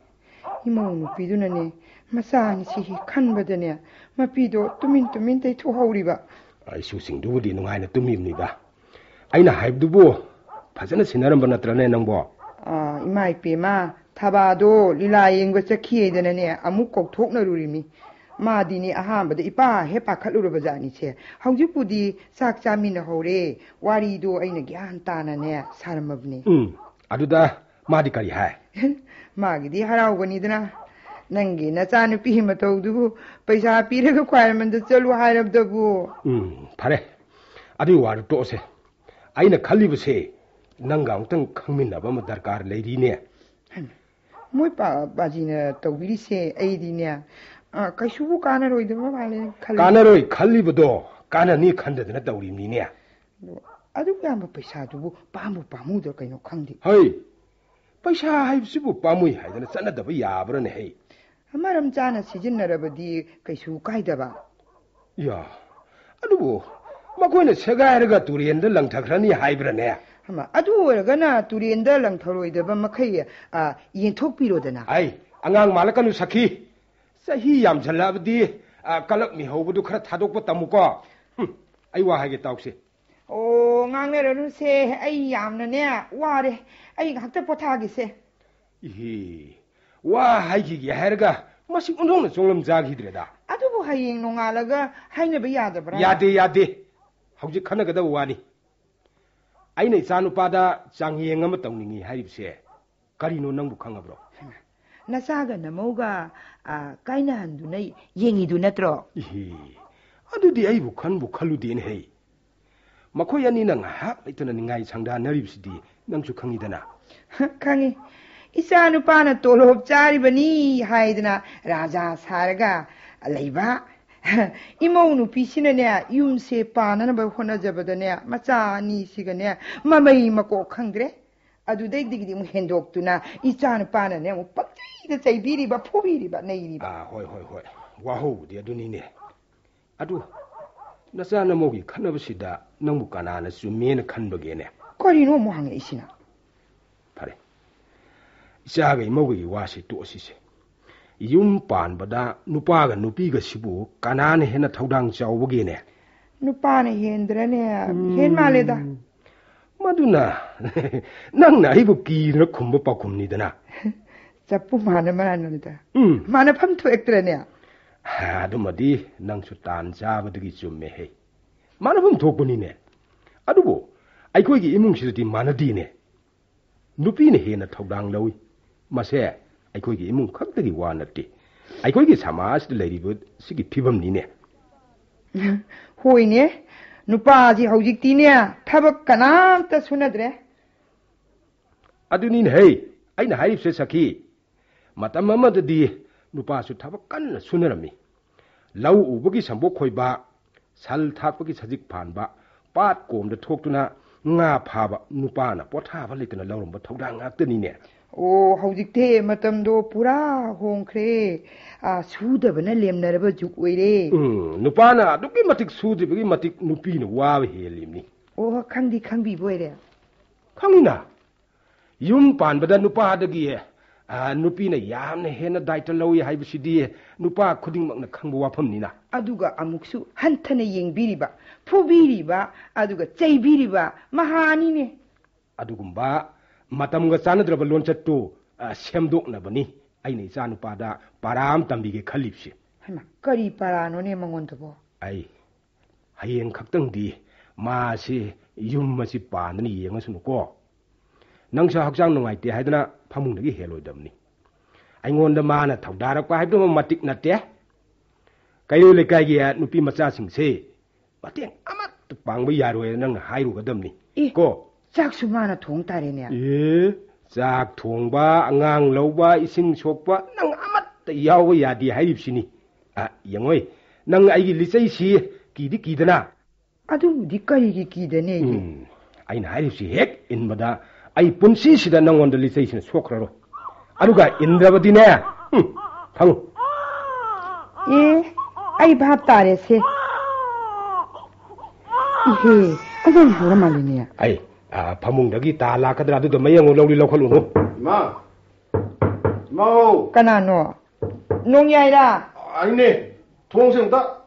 imau nu piduna ne masa ni si khan badane ma pido tumin tumin tai thu hauri ba
aisho sing du di nungai na tumi mni ba aina haib du bo phajana sinaram bana trane nang bo
a imai pe ma thaba do lila yeng ba chakhi edane ne amuk kok thok na ruri mi ꯃꯥꯗꯤꯅꯦ ꯑꯍꯥꯟꯕꯗ ꯏꯄꯥ ꯍꯦꯛ ꯄꯥꯈꯠꯂꯨꯔꯕ ꯖꯥꯠꯅꯤꯁꯦ ꯍꯧꯖꯤꯛꯄꯨꯗꯤ ꯆꯥꯛ ꯆꯥꯃꯤꯟꯅꯍꯧꯔꯦ ꯋꯥꯔꯤꯗꯣ ꯑꯩꯅ ꯒ꯭ꯌꯥꯟ ꯇꯥꯅꯅꯦ ꯁꯥꯔꯝꯃꯕꯅꯤ
ꯎꯝ ꯑꯗꯨꯗ ꯃꯥꯗꯤ ꯀꯔꯤ ꯍꯥꯏ
ꯃꯥꯒꯤꯗꯤ ꯍꯔꯥꯎꯕꯅꯤꯗꯅ ꯅꯪꯒꯤ ꯅꯆꯥꯅꯨꯄꯤ ꯃꯇꯧꯗꯨꯕꯨ ꯄꯩꯁꯥ ꯄꯤꯔꯒ ꯈ꯭ꯋꯥꯏꯔꯝꯕꯟꯗ ꯆꯠꯂꯨ ꯍꯥꯏꯔꯕꯗꯕꯨ
ꯎꯝ ꯐꯔꯦ ꯑꯗꯨꯒꯤ ꯋꯥꯗꯨ ꯇꯣꯛꯑꯁꯦ ꯑꯩꯅ ꯈꯜꯂꯤꯕꯁꯦ ꯅꯪꯒ ꯑꯃꯨꯛꯇꯪ ꯈꯪꯃꯤꯟꯅꯕ ꯑꯃ ꯗꯔꯀꯥꯔ ꯂꯩꯔꯤꯅꯦ
ꯃꯣꯏ ꯄꯥ ꯕꯥꯖꯤꯅ ꯇꯧꯕꯤꯔꯤꯁꯦ ꯑꯩꯗꯤꯅꯦ 아, 그 휴부 까네로이드면 말리 칼리.
까네로이 칼리브도 까나니 칸데드냈다 우리 니냐.
아주 그야 뭐 비싸도 뭐 빠무 빠무들 그요 칸디.
헤이. 비싸 하입시 뭐 빠무이 하이드는 싼다 뭐 야브는 헤이.
아마람 짜나 시진 나라버디 그 휴가이다바.
야. 아니 뭐 마코네 세가에르가 두리엔들 랑타크라니 하이브라네.
아마 아주 오르가나 두리엔들 랑타로이다바 마카이 아 인톡 비로드나.
아이. 안강 말까누 사키. ꯆꯍꯤ ꯌꯥꯝꯁꯜꯂꯛꯑꯕꯗꯤ ꯑꯥ, ꯀꯂꯛ ꯃꯤꯍꯧꯕꯗꯨ ꯈꯔ ꯊꯥꯗꯣꯛꯄ ꯇꯝꯃꯨꯀꯣ ꯍꯨꯝ, ꯑꯩ ꯋꯥ ꯍꯥꯏꯒꯦ ꯇꯥꯎꯁꯦ
ꯑꯣ ꯉꯥꯡꯅꯔꯅꯨꯁꯦ ꯑꯩ ꯌꯥꯝꯅꯅꯦ ꯋꯥꯔꯦ ꯑꯩ ꯉꯥꯏꯍꯥꯛꯇ ꯄꯣꯊꯥꯒꯦꯁꯦ
ꯏꯍꯦ ꯋꯥ ꯍꯥꯏꯈꯤꯒꯦ ꯍꯥꯏꯔꯒ ꯃꯁꯤ ꯑꯣꯟꯊꯣꯡꯅ ꯆꯣꯡꯂꯝ ꯆꯥꯈꯤꯗ꯭ꯔꯦꯗ
ꯑꯗꯨꯕꯨ ꯍꯌꯦꯡ ꯅꯣꯡꯉꯥꯜꯂꯒ ꯍꯥꯏꯅꯕ ꯌꯥꯗꯕ꯭ꯔꯥ ꯌꯥꯗꯦ
ꯌꯥꯗꯦ ꯍꯧꯖꯤꯛ ꯈꯟꯅꯒꯗꯕ ꯋꯥꯅꯤ ꯑꯩꯅ ꯏꯆꯥꯅꯨꯄꯥꯗ ꯆꯥꯡꯌꯦꯡ ꯑꯃ ꯇꯧꯅꯤꯡꯉꯤ ꯍꯥꯏꯔꯤꯕꯁꯦ ꯀꯔꯤꯅꯣ ꯅꯪꯕꯨ ꯈꯪꯉꯕ꯭ꯔꯣ
ꯅꯆꯥꯒ ꯅꯃꯧꯒ ꯑꯥ, ꯀꯥꯏꯅꯍꯟꯗꯨꯅ ꯌꯦꯡꯉꯤꯗꯨ ꯅꯠꯇ꯭ꯔꯣ
ꯏꯍꯦ ꯑꯗꯨꯗꯤ ꯑꯩꯕꯨ ꯈꯟꯕꯨ ꯈꯜꯂꯨꯗꯦꯅꯦ ꯍꯩ ꯃꯈꯣꯏ ꯑꯅꯤꯅ ꯉꯥꯏꯍꯥꯛ ꯂꯩꯇꯅ ꯅꯤꯡꯉꯥꯏ ꯁꯪꯗꯥꯅꯔꯤꯕꯁꯤꯗꯤ ꯅꯪꯁꯨ ꯈꯪꯉꯤꯗꯅ
ꯈꯪꯉꯤ ꯏꯆꯥ ꯅꯨꯄꯥꯅ ꯇꯣꯂꯣꯞ ꯆꯥꯔꯤꯕꯅꯤ ꯍꯥꯏꯗꯅ ꯔꯥꯖꯥ ꯁꯥꯔꯒ ꯂꯩꯕ ꯏꯃꯧ ꯅꯨꯄꯤꯁꯤꯅꯅꯦ ꯌꯨꯝꯁꯦ ꯄꯥꯅꯅꯕ ꯍꯣꯠꯅꯖꯕꯗꯅꯦ ꯃꯆꯥ ꯑꯅꯤꯁꯤꯒꯅꯦ ꯃꯃꯩ ꯃꯀꯣꯛ ꯈꯪꯗ꯭ꯔꯦ ꯑꯗꯨꯗꯩꯗꯒꯤꯗꯤ ꯑꯃꯨꯛ ꯍꯦꯟꯗꯣꯛꯇꯨꯅ ꯏꯆꯥ ꯅꯨꯄꯥꯅꯅꯦ ꯑꯃꯨꯛ ꯄꯪꯆꯩꯗ ꯆꯩꯕꯤꯔꯤꯕ ꯐꯨꯕꯤꯔꯤꯕ ꯅꯩꯔꯤꯕ
ꯑꯥ ꯍꯣꯏ ꯍꯣꯏ ꯍꯣꯏ ꯋꯥꯍꯧꯕꯗꯤ ꯑꯗꯨꯅꯤꯅꯦ ꯑꯗꯨ ꯅꯆꯥ ꯅꯃꯧꯒꯤ ꯈꯠꯅꯕꯁꯤꯗ ꯅꯪꯕꯨ ꯀꯅꯥꯅ ꯆꯨꯝꯃꯦꯅ ꯈꯟꯕꯒꯦꯅꯦ
ꯀꯔꯤꯅꯣ ꯑꯃꯨꯛ ꯍꯪꯉꯛꯏꯁꯤꯅ
ꯐꯔꯦ ꯏꯆꯥꯒ ꯏꯃꯧꯒꯒꯤ ꯋꯥꯁꯤ ꯇꯣꯛꯑꯁꯤꯁꯦ ꯌꯨꯝ ꯄꯥꯟꯕꯗ ꯅꯨꯄꯥꯒ ꯅꯨꯄꯤꯒꯁꯤꯕꯨ ꯀꯅꯥꯅ ꯍꯦꯟꯅ ꯊꯧꯗꯥꯡ ꯆꯥꯎꯕꯒꯦꯅꯦ
ꯅꯨꯄꯥꯅ ꯍꯦꯟꯗ꯭ꯔꯅꯦ ꯍꯦꯟ ꯃꯥꯜꯂꯦꯗ
ꯃꯗꯨꯅ ꯅꯪꯅ ꯑꯩꯕꯨ ꯀꯤꯗꯨꯅ ꯈꯨꯝꯕ ꯄꯥꯎꯈꯨꯝꯅꯤꯗꯅ
ꯆꯞꯄꯨ ꯃꯥꯅ ꯃꯥꯟꯅꯕꯗ
ꯎꯝ
ꯃꯥꯅꯐꯝ ꯊꯣꯛꯑꯦꯛꯇ꯭ꯔꯅꯦ
ꯍꯥ, ꯑꯗꯨꯃꯗꯤ ꯅꯪꯁꯨ ꯇꯥꯟ ꯆꯥꯕꯗꯒꯤ ꯆꯨꯝꯃꯦꯍꯦ ꯃꯥꯟꯅꯐꯝ ꯊꯣꯛꯄꯅꯤꯅꯦ ꯑꯗꯨꯕꯨ ꯑꯩꯈꯣꯏꯒꯤ ꯏꯃꯨꯡꯁꯤꯗꯗꯤ ꯃꯥꯟꯅꯗꯦꯅꯦ ꯅꯨꯄꯤꯅ ꯍꯦꯟꯅ ꯊꯧꯗꯥꯡ ꯂꯧꯏ ꯃꯁꯦ ꯑꯩꯈꯣꯏꯒꯤ ꯏꯃꯨꯡ ꯈꯛꯇꯒꯤ ꯋꯥ ꯅꯠꯇꯦ ꯑꯩꯈꯣꯏꯒꯤ ꯁꯃꯥꯖꯇ ꯂꯩꯔꯤꯕ ꯁꯤꯒꯤ ꯐꯤꯕꯝꯅꯤꯅꯦ
ꯍꯣꯏꯅꯦ ꯅꯨꯄꯥꯁꯤ ꯍꯧꯖꯤꯛꯇꯤꯅꯦ ꯊꯕꯛ ꯀꯅꯥꯝꯇ ꯁꯨꯅꯗ꯭ꯔꯦ
ꯑꯗꯨꯅꯤꯅꯦ ꯍꯩ ꯑꯩꯅ ꯍꯥꯏꯔꯤꯕꯁꯦ ꯁꯈꯤ ꯃꯇꯝ ꯑꯃꯗꯗꯤ ꯅꯨꯄꯥꯁꯨ ꯊꯕꯛ ꯀꯟꯅ ꯁꯨꯅꯔꯝꯃꯤ ꯂꯧ ꯎꯕꯒꯤ ꯁꯝꯕꯣꯛ ꯈꯣꯏꯕ ꯁꯜ ꯊꯥꯛꯄꯒꯤ ꯁꯖꯤꯛ ꯐꯥꯟꯕ ꯄꯥꯠ ꯀꯣꯝꯗ ꯊꯣꯛꯇꯨꯅ ꯉꯥ ꯐꯥꯕ ꯅꯨꯄꯥꯅ ꯄꯣꯊꯥꯕ ꯂꯩꯇꯅ ꯂꯧꯔꯝꯕ ꯊꯧꯗꯥꯡ ꯉꯥꯛꯇꯅꯤꯅꯦ
ꯑꯣ ꯍꯧꯖꯤꯛꯇꯤ ꯃꯇꯝꯗꯣ ꯄꯨꯔꯥ ꯍꯣꯡꯈ꯭ꯔꯦ ꯑꯥ, ꯁꯨꯗꯕꯅ ꯂꯦꯝꯅꯔꯕ ꯖꯨꯛ ꯑꯣꯏꯔꯦ
ꯎꯝ ꯅꯨꯄꯥꯅ ꯑꯗꯨꯛꯀꯤ ꯃꯇꯤꯛ ꯁꯨꯗ꯭ꯔꯤꯕꯒꯤ ꯃꯇꯤꯛ ꯅꯨꯄꯤꯅ ꯋꯥꯕ ꯍꯦꯜꯂꯤꯕꯅꯤ
ꯑꯣ ꯈꯪꯗꯤ ꯈꯪꯕꯤꯕ ꯑꯣꯏꯔꯦ
ꯈꯪꯉꯤꯅ ꯌꯨꯝ ꯄꯥꯟꯕꯗ ꯅꯨꯄꯥꯗꯒꯤ 아, नुपीने यामने हेन दायित्व लौ이 하이브시디 누파 코딩막나 캉보 와펌니나.
아두가 아묵수 한탄에 잉비리바 푸비리바 아두가 제이비리바 마하니네.
아두군바 마탐가 사나드르바 론쳇투 셈독나바니 아, 아이네 자누파다 바람 담비게 칼립시.
하마 거리 바라노네 망온도보.
아이 하이엔 각등디 마시 윤마시 빠느니 이행을 수놓고 ꯅꯪꯁꯨ ꯍꯛꯆꯥꯡ ꯅꯨꯡꯉꯥꯏꯇꯦ ꯍꯥꯏꯗꯅ ꯐꯃꯨꯡꯗꯒꯤ ꯍꯦꯜꯂꯣꯏꯗꯕꯅꯤ ꯑꯩꯉꯣꯟꯗ ꯃꯥꯅ ꯊꯧꯗꯥꯔꯛꯄ ꯍꯥꯏꯕꯗꯨꯃ ꯃꯇꯤꯛ ꯅꯠꯇꯦ ꯀꯩꯔꯣꯏ ꯂꯩꯀꯥꯏꯒꯤ ꯅꯨꯄꯤ ꯃꯆꯥꯁꯤꯡꯁꯦ ꯃꯇꯦꯡ ꯑꯃꯠꯇ ꯄꯥꯡꯕ ꯌꯥꯔꯣꯏ ꯅꯪꯅ ꯍꯥꯏꯔꯨꯒꯗꯕꯅꯤ ꯀꯣ
ꯆꯥꯛꯁꯨ ꯃꯥꯅ ꯊꯣꯡ ꯇꯥꯔꯦꯅꯦ
ꯑꯦ ꯆꯥꯛ ꯊꯣꯡꯕ ꯑꯉꯥꯡ lawba ꯏꯁꯤꯡ ꯁꯣꯛꯄ ꯅꯪ ꯑꯃꯠꯇ ꯌꯥꯎꯕ ꯌꯥꯗꯦ ꯍꯥꯏꯔꯤꯕꯁꯤꯅꯤ ꯑ ꯌꯦꯡꯉꯣꯏ ꯅꯪ ꯑꯩꯒꯤ ꯂꯤꯆꯩꯁꯤ ꯀꯤꯗꯤ ꯀꯤꯗꯅ
ꯑꯗꯨꯕꯨꯗꯤ ꯀꯔꯤꯒꯤ ꯀꯤꯗꯅꯦ
ꯑꯩꯅ ꯍꯥꯏꯔꯤꯕꯁꯤ ꯍꯦꯛ ꯏꯟꯕꯗ 아이 본시시다 낭원들 리세이신 소크라로. 아루가 인드라버디네. 응 당우.
예 아이 밥 따레세. 이헤 그건 뭐라 말이냐?
아이 아 파몽덕이 다 라카드라도 더 매영을 올리려고 하루노?
이마 이마오.
까나노 농이 아니라?
아니네. 동생다?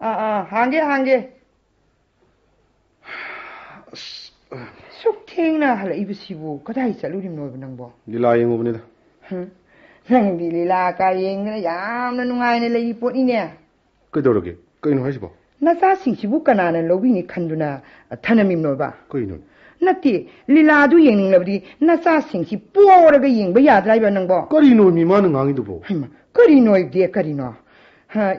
아아 한개한개.
아, 아 어, 어.
속탱나 할 입으시고 그다이 살루리 뭐 그냥 뭐
릴라 잉 오브니다
응 릴라 가잉 야암나 누가이네 레이 보니네
그도록이 그이노 하시보
나사 싱시부 까나는 로비니 칸두나 타나미 노바
그이노
나티 릴라도 예닝 러브디 나사 싱시 뿌어르게 잉 뭐야 드라이버 능보
그이노 미마는 강이도 보
그이노 입디에 그이노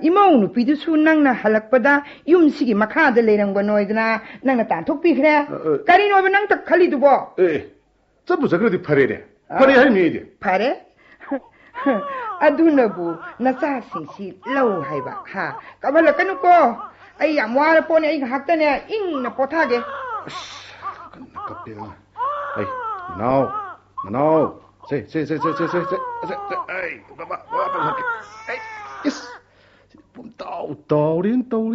ꯏꯃꯧ ꯅꯨꯄꯤꯗꯨꯁꯨ ꯅꯪꯅ ꯍꯜꯂꯛꯄꯗ ꯌꯨꯝꯁꯤꯒꯤ ꯃꯈꯥꯗ ꯂꯩꯔꯝꯕ ꯅꯣꯏꯗꯅ ꯅꯪꯅ ꯇꯥꯟꯊꯣꯛꯄꯤꯈ꯭ꯔꯦ ꯀꯔꯤꯅꯣꯕ ꯅꯪ ꯈꯜꯂꯤꯗꯨꯕꯣ
ꯑꯦ ꯆꯠꯄꯨ ꯆꯠꯈ꯭ꯔꯗꯤ ꯐꯔꯦꯅꯦ ꯐꯔꯦ ꯍꯥꯏꯅꯤ ꯑꯩꯗꯤ
ꯐꯔꯦ ꯑꯗꯨꯅꯕꯨ ꯅꯆꯥꯁꯤꯡꯁꯤ ꯂꯧ ꯍꯥꯏꯕ ꯍꯥ ꯀꯞꯍꯜꯂꯛꯀꯅꯨꯀꯣ ꯑꯩ ꯌꯥꯝ ꯋꯥꯔ ꯄꯣꯠꯅꯦ ꯑꯩ ꯉꯥꯏꯍꯥꯛꯇꯅꯦ ꯏꯪꯅ ꯄꯣꯊꯥꯒꯦ
ꯀꯞꯄꯦꯗꯅ ꯑꯩ ꯅꯅꯥꯎ ꯅꯅꯥꯎ ꯁꯦ ꯁꯦ ꯁꯦ ꯁꯦ ꯁꯦ ꯁꯦ ꯁꯦ ꯑꯩ ꯕꯕꯥ ꯕꯕꯥ ꯏꯁ 不到到 tahu, tahu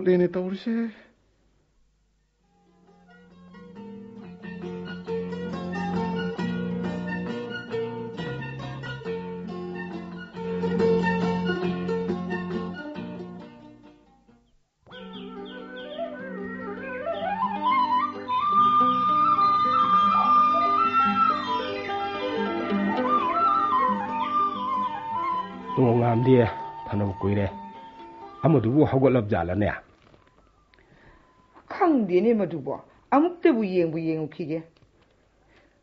连的到些
mlie phano kuire amu du bu hago lab jala ne
khang di ne ma du bo amu te bu yeng bu yeng ki ge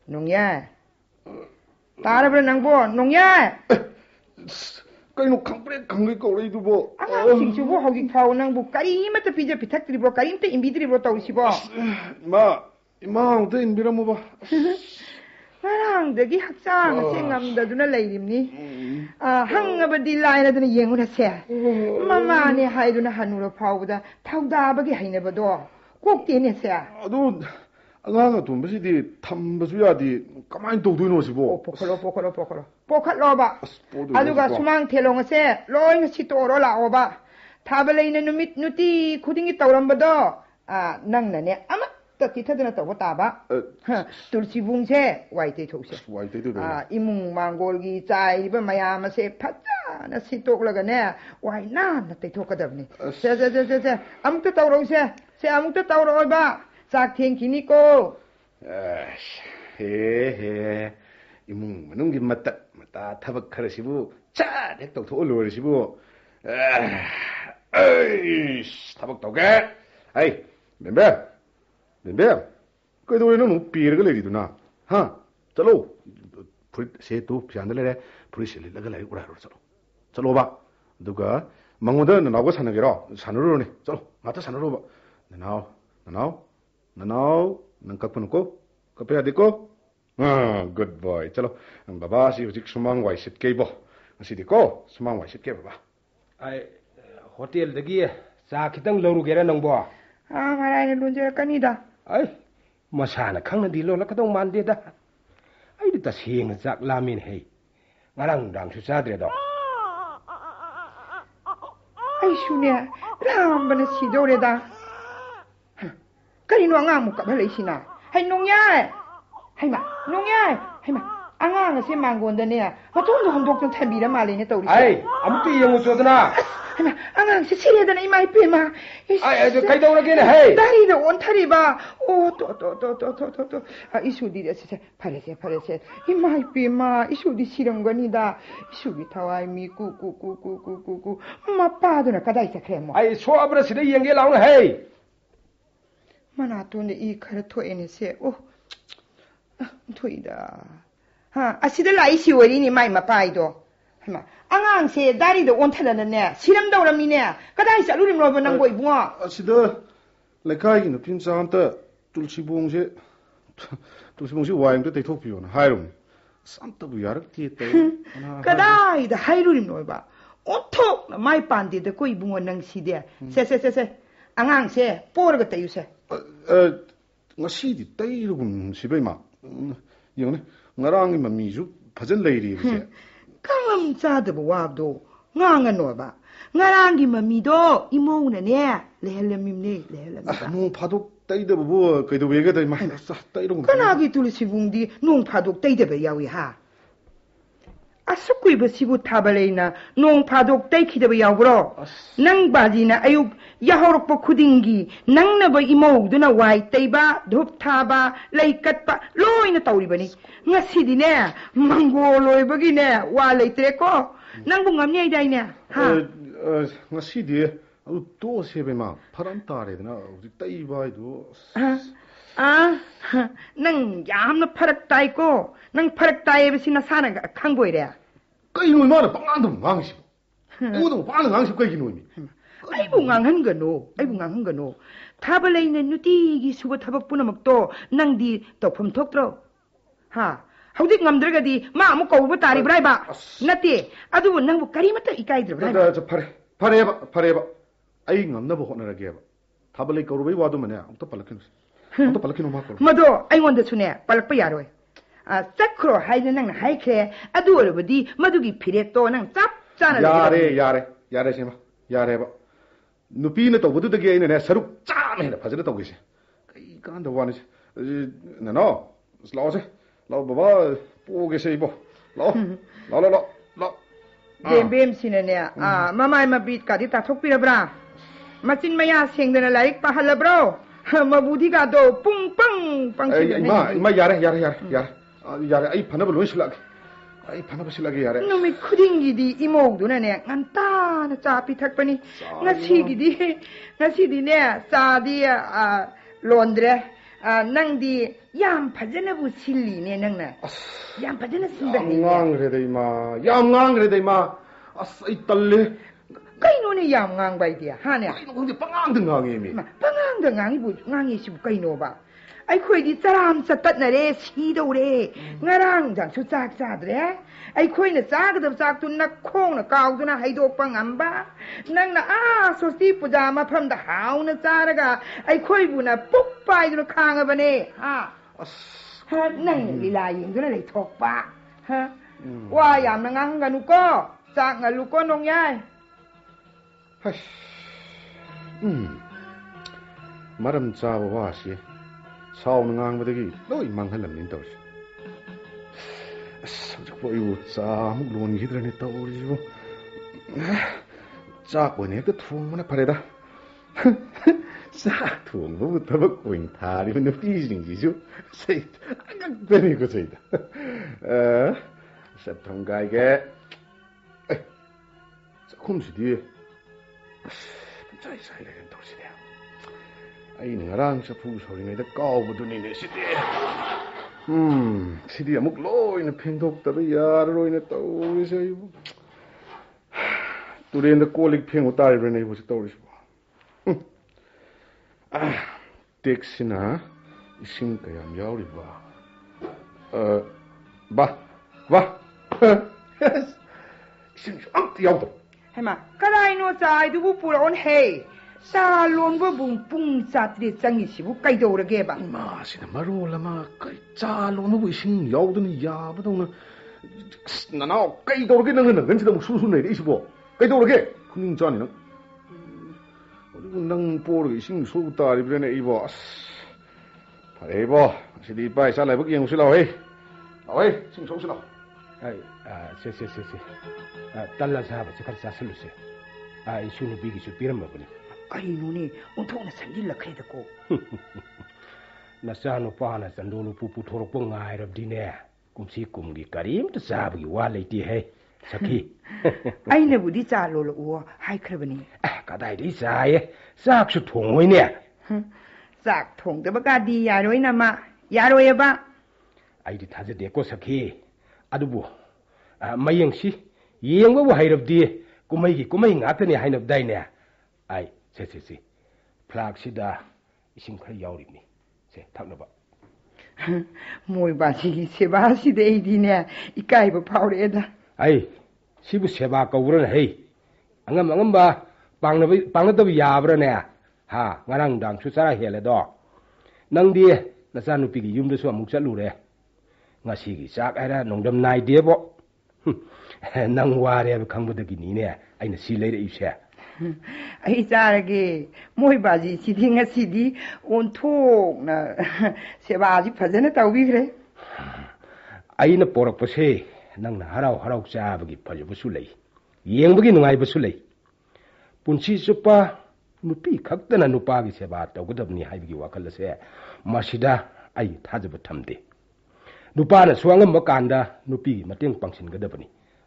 nong ya ta ra bre nang bo nong ya
kai no khang pre khang ge ko re du bo a sing chu bo
hagi phao nang bu kari ma te pije pithak tri bo kari te imbi tri bo ta u si bo
ma ma te imbi ra mo ba
사랑되기 학상 어. 생각합니다. 누나 레이름니
음.
아 한가버 딜라이나 드는 예응을 하세
마마니
하이루나 한우로 파우보다 타우다 아버기 하이네버도 꼭 뛰네세
아너 나가 돈버시디 탐버수야디 가만히 또 두이노시보 포컬로
포컬로 포컬로. 포컬로바
아주가
수망 태롱어세 로잉시 또로라 오바 타블레이는 누미 누띠 고딩이 떠오른 버도 아 낭나네 아마 또 기타드나 또 따 봐. 둘시 봉세 와이테 조 세.
와이테 도. 아
이몽 망골기 짜이버 마야마세 파짜나 시토글가네 와이나 나테 토카다브 니. 세세세세 아무도 따오로 세. 세 아무도 따오로 봐. 싹텐 기니 고.
에이 헤헤 이몽 만웅기 맞다 맞다 타박 카르시부 짜 렉도 돌로르시 부. 에이 타박 도 게. 아이 멤버 lembe ko do no pir ga le ri na. Ha chalo. Pur se to pyan le re pur se le ga le ura ro chalo. Chalo ba. Du ga mangu da na go san ge ro san ro ne. Chalo ma ta san ro ba. Na nao na nao na nao nang ka pun ko. Ka pe de ko ha good boy. Chalo. Baba si jik sumang wai sit ke bo. Si de ko sumang wai sit ke ba.
Ai hotel de gi 자, 기땅 러루 게라 능보. 아,
말아야 룬제 까니다.
ꯑꯩ ꯃꯁꯥꯅ ꯈꯪꯅꯗꯤ ꯂꯣꯜꯂꯛꯀꯗꯧ ꯃꯥꯟꯗꯦꯗ ꯑꯩꯗꯤ ꯇꯁꯦꯡꯅ ꯆꯥꯛ ꯂꯥꯝꯃꯤꯅ ꯍꯩ ꯉꯔꯥꯡ ꯅꯨꯡꯗꯥꯡꯁꯨ ꯆꯥꯗ꯭ꯔꯦꯗꯣ
ꯑꯩꯁꯨꯅꯦ ꯂꯥꯝꯕꯅ ꯁꯤꯗꯧꯔꯦꯗ ꯀꯔꯤꯅꯣ ꯑꯉꯥꯡꯃꯨꯛ ꯀꯞꯍꯜꯂꯛꯏꯁꯤꯅ ꯍꯩ ꯅꯣꯡꯌꯥꯏ ꯍꯩꯃ ꯅꯣꯡꯌꯥꯏ ꯍꯩꯃ 안강한 쌤만 건데 네. 어떤 정도 좀 탑이라 말이네 또 우 리. 아 이,
아무도 이해 못 쏘더 나.
안강 씨 치레더나 이마이 빼 마. 아 이, 저 가이다 오라
게 네. 헤 이. 다
리도 온타리 봐. 오, 또 또 또 또 또 또 또. 아, 이슈디다 진짜 파레세 파레 세. 이마이 빼 마. 이슈디 싫은 거니 다. 이슈디 타와이 미꾸꾸꾸꾸꾸꾸 꾸. 엄마 빠도나 가다 있어 그래 뭐.
아 이, 소아브라 시대 이행게 나오는 헤 이.
만아 돈데 이 카르토 에네 세. 오. 아, 토이 다. 하, 아시들 라이시 월이니 마이 마파이도. 하마. 앙앙세 다리도 온탈라는네. 시름도 오람니네. 가다이 자루림 로버 난고 이붕어.
아시들 레카이 높임 사한테 툴시봉세 툴시봉세 와임도 대토피온 하이롬. 쌈도 야르티 때.
가다이다 하이루림 로이바. 온톡 마이 반디데 고 이붕어 낭시데. 세세세세. 앙앙세 뽀르가 때유세.
어, 어, ngasi di tay rum si bai ma. Yung ne. ngarangi mami ju phajin leiri bi
kangam cha de wa do nga nga no ba ngarangi mami do imo ne ne le le mi ne le le
mo phadok tai de bo kai do be ga dai mai sa tai rong kana
gi tu le si bung di nong phadok tai de be yawi ha asukwiba sibu tabalaina nong phadok taikhidabe yawbro nang bajina ayub yahorokpa khudingi nangnaba imawgduna wai taiba dhup thaba laikatpa loina tawribani ngasidine mango loibagine wa leitreko nangbu ngamne aidaine ha
ngasidie alu to sebema pharam taredna udik taibai do ha
아, 능 얌노 파락 따 있고, 능 파락 따에 비시나 사는 강보이래.
그 이놈이 말은 빵안도 망시고,
우도
빵안 망시고 그 이놈이. 아이고
강한 거노, 아이고 강한 거노. 타블레 있는 누디기 수고 타벅 뿌는 먹도 낭디 또 범톡 들어. 하, 하우디 감들가디 마음 꼬 우버 따리 브라이바. 나띠, 아두 낭복 가리면 또 이까이 들어. 나,
저 파래, 파래 해봐, 파래 해봐. 아이 감나보 혼나라게 해봐. 타블레 거로베 와도 뭐냐, 또 빨라 끊었어.
ꯑꯗꯣ
ꯄꯜꯂꯛꯈꯤꯅꯣ ꯃꯥ
ꯃꯗꯣ ꯑꯩꯉꯣꯟꯗꯁꯨꯅꯦ ꯄꯜꯂꯛꯄ ꯌꯥꯔꯣꯏ ꯆꯠꯈ꯭ꯔꯣ ꯍꯥꯏꯗꯅ ꯅꯪꯅ ꯍꯥꯏꯈ꯭ꯔꯦ ꯑꯗꯨ ꯑꯣꯏꯔꯕꯗꯤ ꯃꯗꯨꯒꯤ ꯐꯤꯔꯦꯞꯇꯣ ꯅꯪ ꯆꯞ ꯆꯥꯅ ꯌꯥꯔꯦ
ꯌꯥꯔꯦ ꯌꯥꯔꯦ ꯁꯦꯃ ꯌꯥꯔꯦꯕ ꯅꯨꯄꯤꯅ ꯇꯧꯕꯗꯨꯗꯒꯤ ꯑꯩꯅꯅꯦ ꯁꯔꯨꯛ ꯆꯥꯝꯃ ꯍꯦꯟꯅ ꯐꯖꯅ ꯇꯧꯒꯦꯁꯦ ꯀꯩ ꯀꯥꯟꯗꯕ ꯋꯥꯅꯤꯁꯦ ꯅꯅꯣ ꯂꯥꯛꯑꯣꯁꯦ ꯂꯥꯛꯑꯣ ꯕꯕꯥ ꯄꯣꯛꯒꯦꯁꯦ ꯏꯕꯣ ꯂꯥꯛꯑꯣ ꯂꯥꯛꯑꯣ ꯂꯥꯛꯑꯣ ꯂꯥꯛꯑꯣ
ꯕꯦꯝꯕꯦꯝꯁꯤꯅꯅꯦ ꯃꯃꯥꯏ ꯃꯕꯤꯠꯀꯥꯗꯤ ꯇꯥꯊꯣꯛꯄꯤꯔꯕ꯭ꯔꯥ ꯃꯆꯤꯟ ꯃꯌꯥ ꯁꯦꯡꯗꯅ ꯂꯥꯏꯔꯤꯛ ꯄꯥꯍꯜꯂꯕ꯭ꯔꯣ 뭐 할머부디가 도 뿡뿡 빵치네. 이마 이마
야래 야래 야래 야래. 아 야래 아이 반업을 왜 실락? 아이 반업을 실락이 야래. 놈이
크딩기디 이목도네네. 난 따나 짜피 탁버니. 나 시기디 나 시디네 싸디 아 론드레. 아, 낭디 얌파전에부 실리네 낭나. 얌파전에 쓴다. 얌강
그래도 이마. 얌강 그래도 이마. 아싸 이 떨리.
까이노네 양강 바이디야 하냐
근데 빵앙등 강이미
빵앙등 강이 뭐 강이 시 까이노 봐 ai khoi đi saram sa tat na re si do re ngarang jang chu chak sa dre ai khoi na cha ga dam chak tu na khong na kaw tu na hai do pang am ba nang na a so si pu ja ma pham da hau na cha ra ga ai khoi bu na puk pai du khang ga ba ne ha ha nang li la yin du na le thok ba ha
wa
yam na ngang ga nu ko chak ga lu ko nong yai
음, 마름 짜고 와시 사오는 강부대기 너이 망할랍니다 오시 삼적 보이고 짜무 론기들은 또 오리지고 짜고 내가 투문에 파래다 자 투문도 더벅 고인 다리면 너 삐지는기죠 세이 아깝다니 그 저이다 어 세통가에게 자 콤시디 짜이사이라는 도시대요. 아이네랑 저부 소리네다 까오부두니네 시디. 음, 시디야 목 로이네 팽독다베 야르로이네 떠오르셔 이거. 뚜레인데 꼬릭 팽고 딸이네 이보시 떠오르시고. 아, 덱시나 이싱가야 며리바. 어, 봐, 봐. 심주 앙 뛰어오도.
해마, 끝. 我在都不不乱嘿，沙乱不不崩沙的争一是不改造了给吧？
妈，现在没路了嘛，改沙乱不卫生，要的你压不动了。那道改造了给能个能跟起来我叔叔奶是不？改造了给肯定叫你了。我这个能的心说打的不那一波，是礼拜下来不给我睡了喂，老魏，请收拾了。
哎，啊，谢谢谢谢，啊，当然是还不去看下次，ꯏꯁꯨ ꯅꯨꯄꯤꯒꯤꯁꯨ ꯄꯤꯔꯝꯃꯕꯅꯤ
ꯀꯩꯅꯣꯅꯦ ꯑꯣꯟꯊꯣꯛꯅ ꯁꯦꯝꯖꯤꯜꯂꯛꯈ꯭ꯔꯦꯗꯀꯣ
ꯅꯆꯥ ꯅꯨꯄꯥꯅ ꯆꯟꯗꯣ ꯂꯨꯄꯨ ꯄꯨꯊꯣꯔꯛꯄ ꯉꯥꯏꯔꯕꯗꯤꯅꯦ ꯀꯨꯝꯁꯤ ꯀꯨꯝꯒꯤ ꯀꯔꯤꯝꯇ ꯆꯥꯕꯒꯤ ꯋꯥ ꯂꯩꯇꯦꯍꯦ ꯁꯈꯤ
ꯑꯩꯅꯕꯨꯗꯤ ꯆꯥ ꯂꯣꯜꯂꯛꯑꯣ ꯍꯥꯏꯈ꯭ꯔꯕꯅꯤ
ꯀꯗꯥꯏꯗꯒꯤ ꯆꯥꯌꯦ ꯆꯥꯛꯁꯨ ꯊꯣꯡꯉꯣꯏꯅꯦ
ꯆꯥꯛ ꯊꯣꯡꯗꯕꯒꯗꯤ ꯌꯥꯔꯣꯏꯅꯃ ꯌꯥꯔꯣꯏꯑꯕ
ꯑꯩꯗꯤ ꯊꯥꯖꯗꯦꯀꯣ ꯁꯈꯤ ꯑꯗꯨꯕꯨ ꯃꯌꯦꯡꯁꯤ ꯌꯦꯡꯕꯕꯨ ꯍꯩꯔꯕꯗꯤ ꯀꯨꯝꯍꯩꯒꯤ ꯀꯨꯝꯍꯩ ꯉꯥꯛꯇꯅꯤ ꯍꯥꯏꯅꯕꯗꯥꯏꯅꯦ ꯑꯩ ꯁꯦ ꯁꯦ ꯁꯦ ꯐ꯭ꯂꯥꯛꯁꯤꯗ ꯏꯁꯤꯡ ꯈꯔ ꯌꯥꯎꯔꯤꯕꯅꯤ ꯁꯦ ꯊꯛꯅꯕ
ꯃꯣꯏꯕꯥꯁꯤꯒꯤ ꯁꯦꯕꯥꯁꯤꯗ ꯑꯩꯗꯤꯅꯦ ꯏꯀꯥꯏꯕ ꯐꯥꯎꯔꯛꯑꯦꯗ
ꯑꯩ ꯁꯤꯕꯨ ꯁꯦꯕꯥ ꯀꯧꯕ꯭ꯔꯅ ꯍꯩ ꯑꯉꯝ ꯑꯉꯝꯕ ꯄꯥꯡꯅꯕ ꯄꯥꯡꯅꯗꯕ ꯌꯥꯕ꯭ꯔꯅꯦ ꯍꯥ ꯉꯔꯥꯡ ꯅꯨꯡꯗꯥꯡꯁꯨ ꯆꯔꯥ ꯍꯦꯜꯂꯦꯗꯣ ꯅꯪꯗꯤ ꯅꯆꯥꯅꯨꯄꯤꯒꯤ ꯌꯨꯝꯗꯁꯨ ꯑꯃꯨꯛ ꯆꯠꯂꯨꯔꯦ ꯉꯁꯤꯒꯤ ꯆꯥꯛ ꯍꯥꯏꯔ ꯅꯣꯡꯗꯝ ꯅꯥꯏꯗꯦꯕꯣ ꯅꯪ ꯋꯥꯔꯦꯕ ꯈꯪꯕꯗꯒꯤꯅꯤꯅꯦ ꯑꯩꯅ ꯁꯤ ꯂꯩꯔꯛꯏꯁꯦ
ꯑꯩ ꯆꯥꯔꯒꯦ ꯃꯣꯏ ꯕꯥꯖꯤꯁꯤꯗꯤ ꯉꯁꯤꯗꯤ ꯑꯣꯟꯊꯣꯛꯅ ꯁꯦꯕꯥꯁꯤ ꯐꯖꯅ ꯇꯧꯕꯤꯈ꯭ꯔꯦ
ꯑꯩꯅ ꯄꯣꯔꯛꯄꯁꯦ ꯅꯪꯅ ꯍꯔꯥꯎ ꯍꯔꯥꯎ ꯆꯥꯕꯒꯤ ꯐꯖꯕꯁꯨ ꯂꯩ ꯌꯦꯡꯕꯒꯤ ꯅꯨꯡꯉꯥꯏꯕꯁꯨ ꯂꯩ ꯄꯨꯟꯁꯤ ꯆꯨꯞꯄ ꯅꯨꯄꯤ ꯈꯛꯇꯅ ꯅꯨꯄꯥꯒꯤ ꯁꯦꯕꯥ ꯇꯧꯒꯗꯕꯅꯤ ꯍꯥꯏꯕꯒꯤ ꯋꯥꯈꯜ ꯑꯁꯦ ꯃꯁꯤꯗ ꯑꯩ ꯊꯥꯖꯕ ꯊꯝꯗꯦ ꯅꯨꯄꯥꯅꯁꯨ ꯑꯉꯝꯕ ꯀꯥꯟꯗ ꯅꯨꯄꯤꯒꯤ ꯃꯇꯦꯡ ꯄꯥꯡꯁꯤꯟꯒꯗꯕꯅꯤ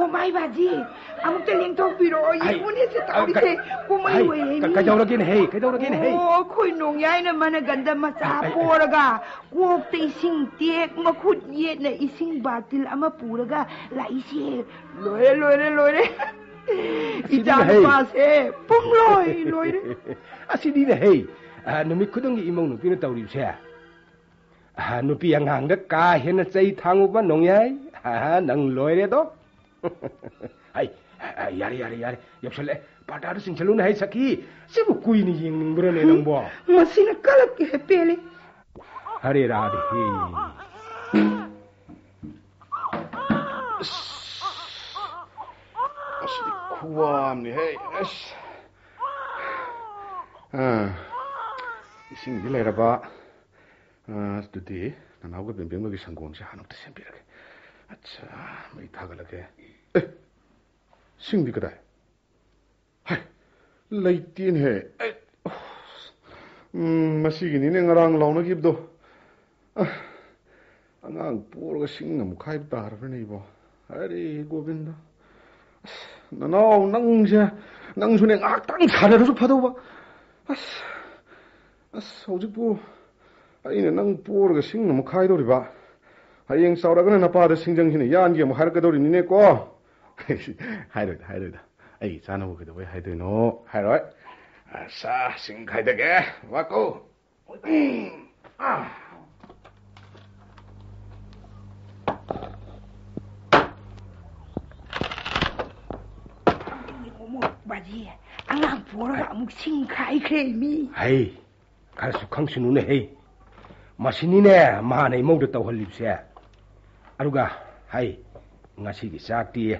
ꯀꯣꯃꯥꯏ ꯕꯥꯖꯤ ꯑꯃꯨꯛꯇ ꯂꯦꯡꯊꯣꯛꯄꯤꯔꯛꯑꯣ ꯌꯦꯡꯉꯨꯅꯦ ꯁꯤ ꯇꯧꯔꯤꯁꯦ ꯀꯨꯝꯍꯩ ꯍꯩ, ꯑꯣꯏꯌꯦ ꯀ-
ꯀꯩꯗꯧꯔꯒꯦꯅꯦ ꯍꯩ ꯀꯩꯗꯧꯔꯒꯦꯅꯦ ꯍꯩ ꯑꯣ
ꯑꯩꯈꯣꯏ ꯅꯣꯡꯌꯥꯏꯅ ꯃꯅꯒꯟꯗ ꯃꯆꯥ ꯄꯣꯔꯒ ꯀꯣꯛꯇ ꯏꯁꯤꯡ ꯇꯦꯛ ꯃꯈꯨꯠ ꯌꯦꯠꯅ ꯏꯁꯤꯡ ꯕꯥꯇꯤꯜ ꯑꯃ ꯄꯨꯔꯒ ꯂꯥꯛꯏꯁꯦ ꯂꯣꯏꯔꯦ ꯂꯣꯏꯔꯦ ꯂꯣꯏꯔꯦ ꯏꯆꯥ ꯅꯨꯄꯥꯁꯦ ꯄꯨꯡꯂꯣꯏ ꯂꯣꯏꯔꯦ
ꯑꯁꯤꯗꯤꯅꯦ ꯍꯩ ꯑꯥ, ꯅꯨꯃꯤꯠ ꯈꯨꯗꯤꯡꯒꯤ ꯏꯃꯧ ꯅꯨꯄꯤꯅ ꯇꯧꯔꯤꯕꯁꯦ ꯑꯥ, ꯅꯨꯄꯤ ꯑꯉꯥꯡꯗ ꯀꯥ ꯍꯦꯟꯅ ꯆꯩ ꯊꯥꯡꯉꯨꯕ ꯅꯣꯡꯌꯥꯏ ꯑꯥ, ꯅꯪ ꯂꯣꯏꯔꯦꯗꯣ ꯍꯩ ꯑꯥ, ꯌꯥꯔꯦ ꯌꯥꯔꯦ ꯌꯥꯔꯦ ꯌꯧꯁꯜꯂꯛꯑꯦ ꯄꯥꯔꯇꯥꯗ ꯆꯤꯡꯁꯜꯂꯨꯅꯦ ꯍꯩ ꯁꯈꯤ ꯁꯤꯕꯨ ꯀꯨꯏꯅ ꯌꯦꯡꯅꯤꯡꯕ꯭ꯔꯅꯦ ꯅꯪꯕꯣ
ꯃꯁꯤꯅ ꯀꯂꯛꯀꯦ ꯄꯦꯜꯂꯤ
ꯍꯔꯦ ꯔꯥꯙꯦ
ꯑꯁꯤꯗꯤ ꯈꯨꯋꯥꯝꯅꯤ ꯍꯦ ꯑꯁ ꯑꯥ, ꯏꯁꯤꯡꯗꯤ ꯂꯩꯔꯕ ꯑꯥ, ꯑꯗꯨꯗꯤ ꯅꯅꯥꯎꯒ ꯕꯦꯝꯕꯦꯝꯒꯒꯤ ꯁꯪꯒꯣꯝꯁꯦ ꯍꯥꯟꯅ ꯑꯝꯇ ꯁꯦꯝꯕꯤꯔꯒꯦ ꯑꯠꯆꯥ ꯃꯩ ꯊꯥꯒꯠꯂꯒꯦ 兴趣个的，嗨，来电嘿，哎，嗯，嘛是个你那个让老那给不多，啊，俺不个兴那么开不打了呢不，哎哩，我跟他，那那能些，能说那啊，当差的都是怕到吧，啊，啊，我就不，哎呢，能不个兴那么开到的吧，还应少了个那怕的新疆去呢，伢你么还那个到的你那个。 하이로이 다, 하이로이 다. 에 이, 자노보게도 왜 하이드 노? 하이로 이. 아 싸, 신가이되게 왔 고. 아.
바 지, 안랑 보라 아무 신가이 크레 미.
하 이, 갈수 강신우네 헤 이. 마신이 네, 마네 먹었다고 헐립 세. 아루 가, 하 이, nga 시기 싹디에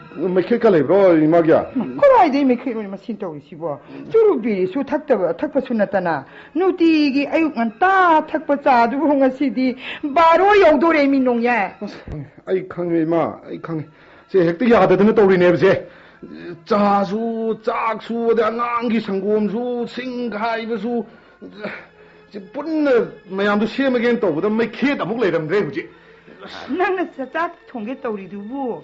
메케칼레 브로 이마기야
코라이데 메케르 마 신토기 시보 주루비 수 탁다 탁파 수나타나 누디기 아유 안타 탁파 자두 홍아 시디 바로 영도레 민농야
아이 강외마 아이 강 제핵득이 하다더니 떠오르네 그제 자수 짝수 대왕기 상곰수 싱가이브수 뿐네 마양도 시험에 겐 떠보다 메케다 먹으래 그럼 그래 그지
나는 짝 통게 떠오리두부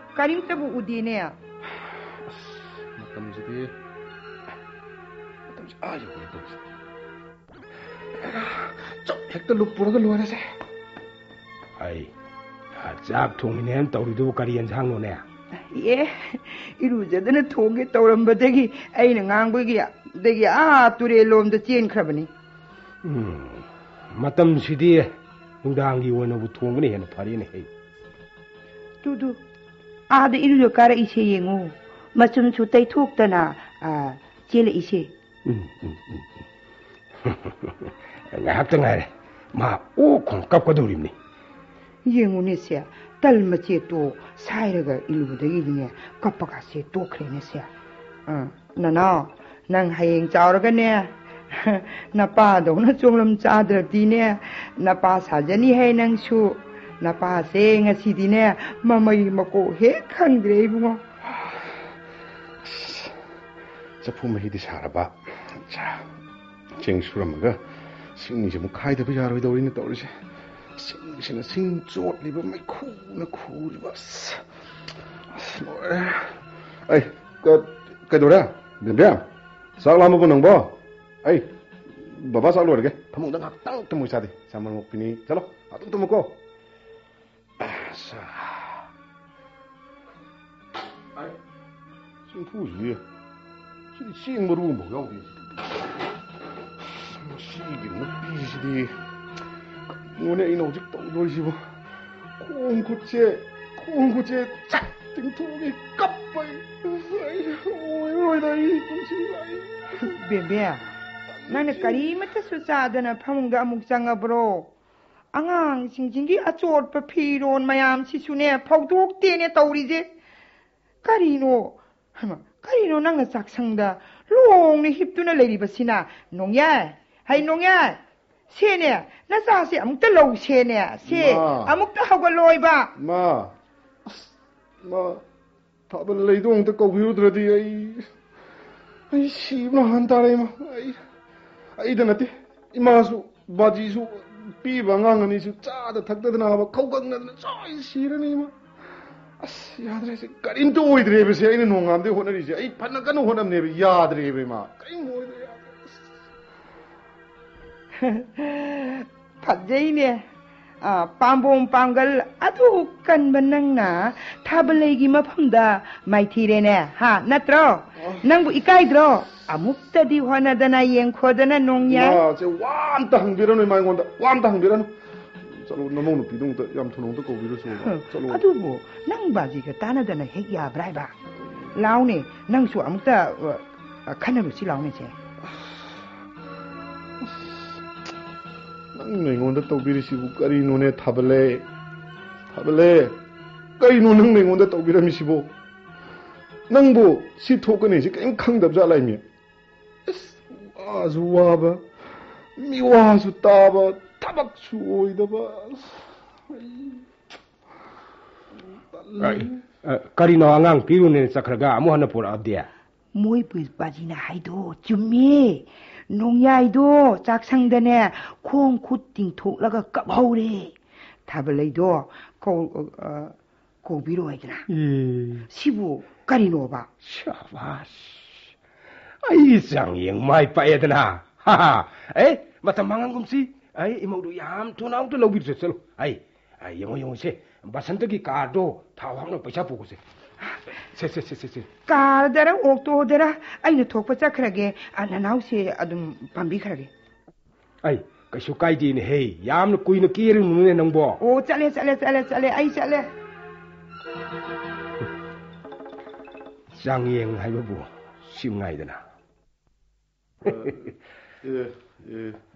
가림서부 우디네야.
어떤지디? 어떤지 아유 어떤지. 저 백들로 불어들로 하라세.
아이, 짝 동이네 떠우리도 가리엔 상로네.
예, 이루저드는 통게 떠오른 버대기 아이는 강국이야. 내기 아 뚜레 롬도 찐크라버니.
음, 마땀시디 농당기 원어부 통은 해는 파리네.
두두. 아도 이리로 가라 이세 영우. 마침 주대 툭더나 아 제일 이세.
nga hap tanga re ma o kon kap ko durim ni
yeng ni se tal ma che to sai re ga ilu bu de yi ne kap ka se to khre ne se na na nang hayeng chaw ra ga ne na pa do na chung lam cha dra ti ne na pa sa ja ni hay nang chu ꯅꯄꯥꯁꯦ ꯉꯁꯤꯗꯤꯅꯦ ꯃꯃꯩ ꯃꯀꯣꯛ ꯍꯦꯛ ꯈꯪꯗ꯭ꯔꯦ ꯏꯕꯨꯡꯉꯣ
ꯆꯐꯨ ꯃꯍꯤꯗꯤ ꯁꯥꯔꯕ ꯆꯦꯡ ꯁꯨꯔꯝꯃꯒ ꯁꯤꯡꯁꯦ ꯑꯃꯨꯛ ꯈꯥꯏꯗꯕ ꯌꯥꯔꯣꯏꯗꯧꯔꯤꯅ ꯇꯧꯔꯤꯁꯦ ꯁꯤꯡꯁꯤꯅ ꯁꯤꯡ ꯆꯣꯠꯂꯤꯕ ꯃꯩꯈꯨꯅ ꯈꯨꯔꯤꯕ ꯑꯁ ꯑꯁ ꯂꯣꯏꯔꯦ ꯑꯩ ꯀꯩꯗꯧꯔꯦ ꯕꯦꯝꯕꯦꯝ ꯆꯥꯛ ꯂꯥꯝꯃꯕꯣ ꯅꯪꯕꯣ ꯑꯩ ꯕꯕꯥ ꯆꯥꯛ ꯂꯣꯏꯔꯒꯦ ꯐꯃꯨꯡꯗ ꯉꯥꯏꯍꯥꯛꯇꯪ ꯇꯨꯝꯃꯨ ꯏꯁꯥꯗꯤ ꯆꯥꯃꯔꯃꯨꯛ ꯄꯤꯅꯤ ꯆꯠꯂꯣ ꯑꯗꯨꯝ ꯇꯨꯝꯃꯨꯀꯣ 됐어. 아이, 지금 보지. 지금 씩 모르고 뭐가 어디 씩이 뭐 삐시디. 오늘 이는 오직 똥돌시고 콩고채 콩고채 짝등통이 까빠이 오이로이다 이 똥치가
베베야
나는
까리마트 술사하더나 파문가 묵장갑으로 ꯑꯉꯥꯡꯁꯤꯡꯁꯤꯒꯤ ꯑꯆꯣꯠꯄ ꯐꯤꯔꯣꯟ ꯃꯌꯥꯝꯁꯤꯁꯨꯅꯦ ꯐꯧꯗꯣꯛꯇꯦꯅꯦ ꯇꯧꯔꯤꯁꯦ ꯀꯔꯤꯅꯣ ꯍꯩꯃꯥ ꯀꯔꯤꯅꯣ ꯅꯪꯅ ꯆꯥꯛꯁꯪꯗ ꯂꯣꯡꯅ ꯍꯤꯞꯇꯨꯅ ꯂꯩꯔꯤꯕꯁꯤꯅ ꯅꯣꯡꯌꯥꯏ ꯍꯩ ꯅꯣꯡꯌꯥꯏ ꯁꯦꯅꯦ ꯅꯆꯥꯁꯦ ꯑꯃꯨꯛꯇ ꯂꯧꯁꯦꯅꯦ ꯁꯦ ꯃꯥ. ꯑꯃꯨꯛꯇ ꯍꯧꯒꯠꯂꯣꯏꯕ
ꯃꯥ ꯑꯁ ꯃꯥ ꯊꯥꯕꯜ ꯂꯩꯗꯣ ꯑꯝꯇ ꯀꯧꯕꯤꯔꯨꯗ꯭ꯔꯗꯤ ꯑꯩ ꯑꯩ ꯁꯤꯕꯅ ꯍꯥꯟ ꯇꯥꯔꯦ ꯏꯃꯥ ꯑꯩ ꯑꯩꯗ ꯅꯠꯇꯦ ꯏꯃꯥꯁꯨ ꯕꯥꯖꯤꯁꯨ ꯄꯤꯕ ꯑꯉꯥꯡ ꯑꯅꯤꯁꯨ ꯆꯥꯗ ꯊꯛꯇꯗꯅ ꯍꯥꯕ ꯈꯧꯒꯪꯅꯗꯅ ꯁꯣꯏ ꯁꯤꯔꯅꯤ ꯏꯃꯥ ꯑꯁ ꯌꯥꯗ꯭ꯔꯦ ꯁꯤ ꯀꯔꯤꯝꯇ ꯑꯣꯏꯗ꯭ꯔꯦꯕꯁꯦ ꯑꯩꯅ ꯅꯣꯡꯉꯥꯝꯗꯩ ꯍꯣꯠꯅꯔꯤꯁꯦ ꯑꯩ ꯐꯅ ꯀꯟꯅ ꯍꯣꯠꯅꯕꯅꯦꯕ ꯌꯥꯗ꯭ꯔꯦꯕ ꯏꯃꯥ ꯀꯔꯤꯝ ꯑꯣꯏꯗ꯭ꯔꯦ ꯌꯥꯗ꯭ꯔꯦ ꯑꯁ.
ꯐꯖꯩꯅꯦ ꯑ, ꯄꯥꯝꯕꯣꯝ ꯄꯥꯡꯒꯜ ꯑꯗꯨ ꯀꯟꯕ ꯅꯪꯅ ꯊꯥꯕꯂꯩꯒꯤ ꯃꯐꯝꯗ ꯃꯥꯏꯊꯤꯔꯦꯅꯦ ꯍꯥ ꯅꯠꯇ꯭ꯔꯣ ꯅꯪꯕꯨ ꯏꯀꯥꯏꯗ꯭ꯔꯣ ꯑꯃꯨꯛꯇꯗꯤ ꯍꯣꯠꯅꯗꯅ ꯌꯦꯡꯈꯣꯗꯅ ꯅꯣꯡꯌꯥꯏ
ꯏꯃꯥꯁꯦ ꯋꯥ ꯑꯝꯇ ꯍꯪꯕꯤꯔꯅꯨ ꯏꯃꯥ ꯑꯩꯉꯣꯟꯗ ꯋꯥ ꯑꯝꯇ ꯍꯪꯕꯤꯔꯅꯨ ꯆꯠꯂꯣ ꯅꯃꯧ ꯅꯨꯄꯤꯗꯣ ꯑꯝꯇ ꯌꯥꯝ ꯊꯨꯅ ꯑꯝꯇ ꯀꯧꯕꯤꯔꯨꯆꯣ ꯆꯠꯂꯣ
ꯑꯗꯨꯕꯨ ꯅꯪ ꯕꯥꯖꯤꯒ ꯇꯥꯟꯅꯗꯅ ꯍꯦꯛ ꯌꯥꯕ꯭ꯔꯥ ꯍꯥꯏꯕ ꯂꯥꯎꯅꯦ ꯅꯪꯁꯨ ꯑꯃꯨꯛꯇ ꯑ, ꯈꯟꯅꯔꯨꯁꯤ ꯂꯥꯎꯅꯦꯁꯦ
ꯅꯪꯅ ꯑꯩꯉꯣꯟꯗ ꯇꯧꯕꯤꯔꯤꯁꯤꯕꯨ ꯀꯔꯤꯅꯣꯅꯦ ꯊꯥꯕꯜꯂꯦ ꯊꯥꯕꯜꯂꯦ ꯀꯔꯤꯅꯣ ꯅꯪꯅ ꯑꯩꯉꯣꯟꯗ ꯇꯧꯕꯤꯔꯝꯃꯤꯁꯤꯕꯨ ꯅꯪꯕꯨ ꯁꯤ ꯊꯣꯛꯀꯅꯤ ꯁꯤ ꯀꯔꯤꯝ ꯈꯪꯗꯕ ꯖꯥꯠꯂ ꯏꯃꯤ ꯑꯁ ꯋꯥꯁꯨ ꯋꯥꯕ ꯃꯤꯋꯥꯁꯨ ꯇꯥꯕ ꯊꯕꯛꯁꯨ ꯑꯣꯏꯗꯕ ꯑꯁ, ꯑꯩ,
ꯑ, ꯀꯔꯤꯅꯣ ꯑꯉꯥꯡ ꯄꯤꯔꯨꯅꯦ ꯆꯠꯈ꯭ꯔꯒ ꯑꯃꯨꯛ ꯍꯟꯅ ꯄꯨꯔꯛꯑꯗꯤ
ꯃꯣꯏ ꯕꯥꯖꯤꯅ ꯍꯥꯏꯗꯣ ꯆꯨꯝꯃꯦ 농야이도 짝상대네 콩쿠띵 토라가 까바오래 다블레이도 고 어, 고비로 해기나 시부 까리노바
샤바스 아이 장영 마이 빠야드나 하하 에이 마타 망한 곰시 아이 이모도 얌 토나옹도 러비르셀로 아이 아이 영어 영어 세 마산더기 까도 다 황로 빠샤 보고세 ꯁꯦ ꯁꯦ ꯁꯦ ꯁꯦ ꯁꯦ
ꯀꯥꯔꯗꯔ ꯑꯣꯛꯇꯣꯗꯔ ꯑꯩꯅ ꯊꯣꯛꯄ ꯆꯠꯈ꯭ꯔꯒꯦ ꯅꯅꯥꯎꯁꯦ ꯑꯗꯨꯝ ꯄꯥꯝꯕꯤꯈ꯭ꯔꯒꯦ
ꯑꯩ ꯀꯩꯁꯨ ꯀꯥꯏꯗꯦꯅꯦ ꯍꯦ ꯌꯥꯝꯅ ꯀꯨꯏꯅ ꯀꯦꯔꯨꯅꯨꯅꯦ ꯅꯪꯕꯣ
ꯑꯣ ꯆꯠꯂꯦ ꯆꯠꯂꯦ ꯆꯠꯂꯦ ꯆꯠꯂꯦ ꯑꯩ ꯆꯠꯂꯦ
ꯆꯥꯡꯌꯦꯡ ꯍꯥꯏꯕꯕꯨ ꯁꯤ ꯉꯥꯏꯗꯅ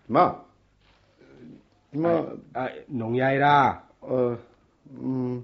ꯏꯃꯥ ꯏꯃꯥ
ꯅꯣꯡꯌꯥꯏꯔꯥ
ꯎꯝ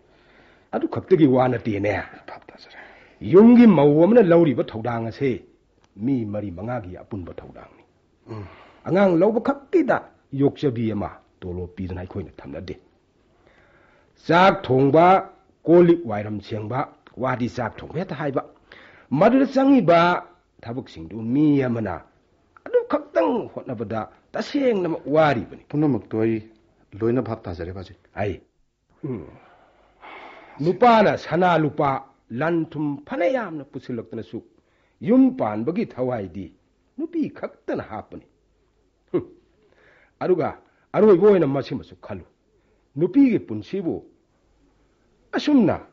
ꯑꯗꯨ ꯈꯛꯇꯒꯤ ꯋꯥ ꯅꯠꯇꯦꯅꯦ
ꯚꯥꯞ ꯇꯥꯖꯔꯦ
ꯌꯨꯝꯒꯤ ꯃꯧ ꯑꯃꯅ ꯂꯧꯔꯤꯕ ꯊꯧꯗꯥꯡ ꯑꯁꯦ ꯃꯤ ꯃꯔꯤ ꯃꯉꯥꯒꯤ ꯑꯄꯨꯟꯕ ꯊꯧꯗꯥꯡꯅꯤ
ꯎꯝ.
ꯑꯉꯥꯡ ꯂꯧꯕ ꯈꯛꯀꯤꯗ ꯌꯣꯛꯆꯕꯤ ꯑꯃ ꯇꯣꯂꯣꯞ ꯄꯤꯗꯅ ꯑꯩꯈꯣꯏꯅ ꯊꯝꯅꯗꯦ ꯆꯥꯛ ꯊꯣꯡꯕ ꯀꯣꯜ ꯂꯤꯛ ꯋꯥꯏꯔꯝ ꯁꯦꯡꯕ ꯋꯥꯗꯤ ꯆꯥꯛ ꯊꯣꯡꯕ ꯍꯦꯛꯇ ꯍꯥꯏꯕ ꯃꯗꯨꯗ ꯆꯪꯉꯤꯕ ꯊꯕꯛꯁꯤꯡꯗꯨ ꯃꯤ ꯑꯃꯅ ꯑꯗꯨ ꯈꯛꯇꯪ ꯍꯣꯠꯅꯕꯗ ꯇꯁꯦꯡꯅꯃꯛ ꯋꯥꯔꯤꯕꯅꯤ
ꯄꯨꯝꯅꯃꯛꯇꯣ ꯑꯩ ꯂꯣꯏꯅ ꯚꯥꯞ ꯇꯥꯖꯔꯦ ꯕꯥꯖꯤ
ꯑꯩ ꯎꯝ. 누빠나 사나 누빠 란툼 판에 야암나 부슬럭드는 쑥 윤반복이 타와이디 누비 각던 하뿐이 아루가 아루이 보이는 마시면서 칼루 누비기 뿐시부 아쉽나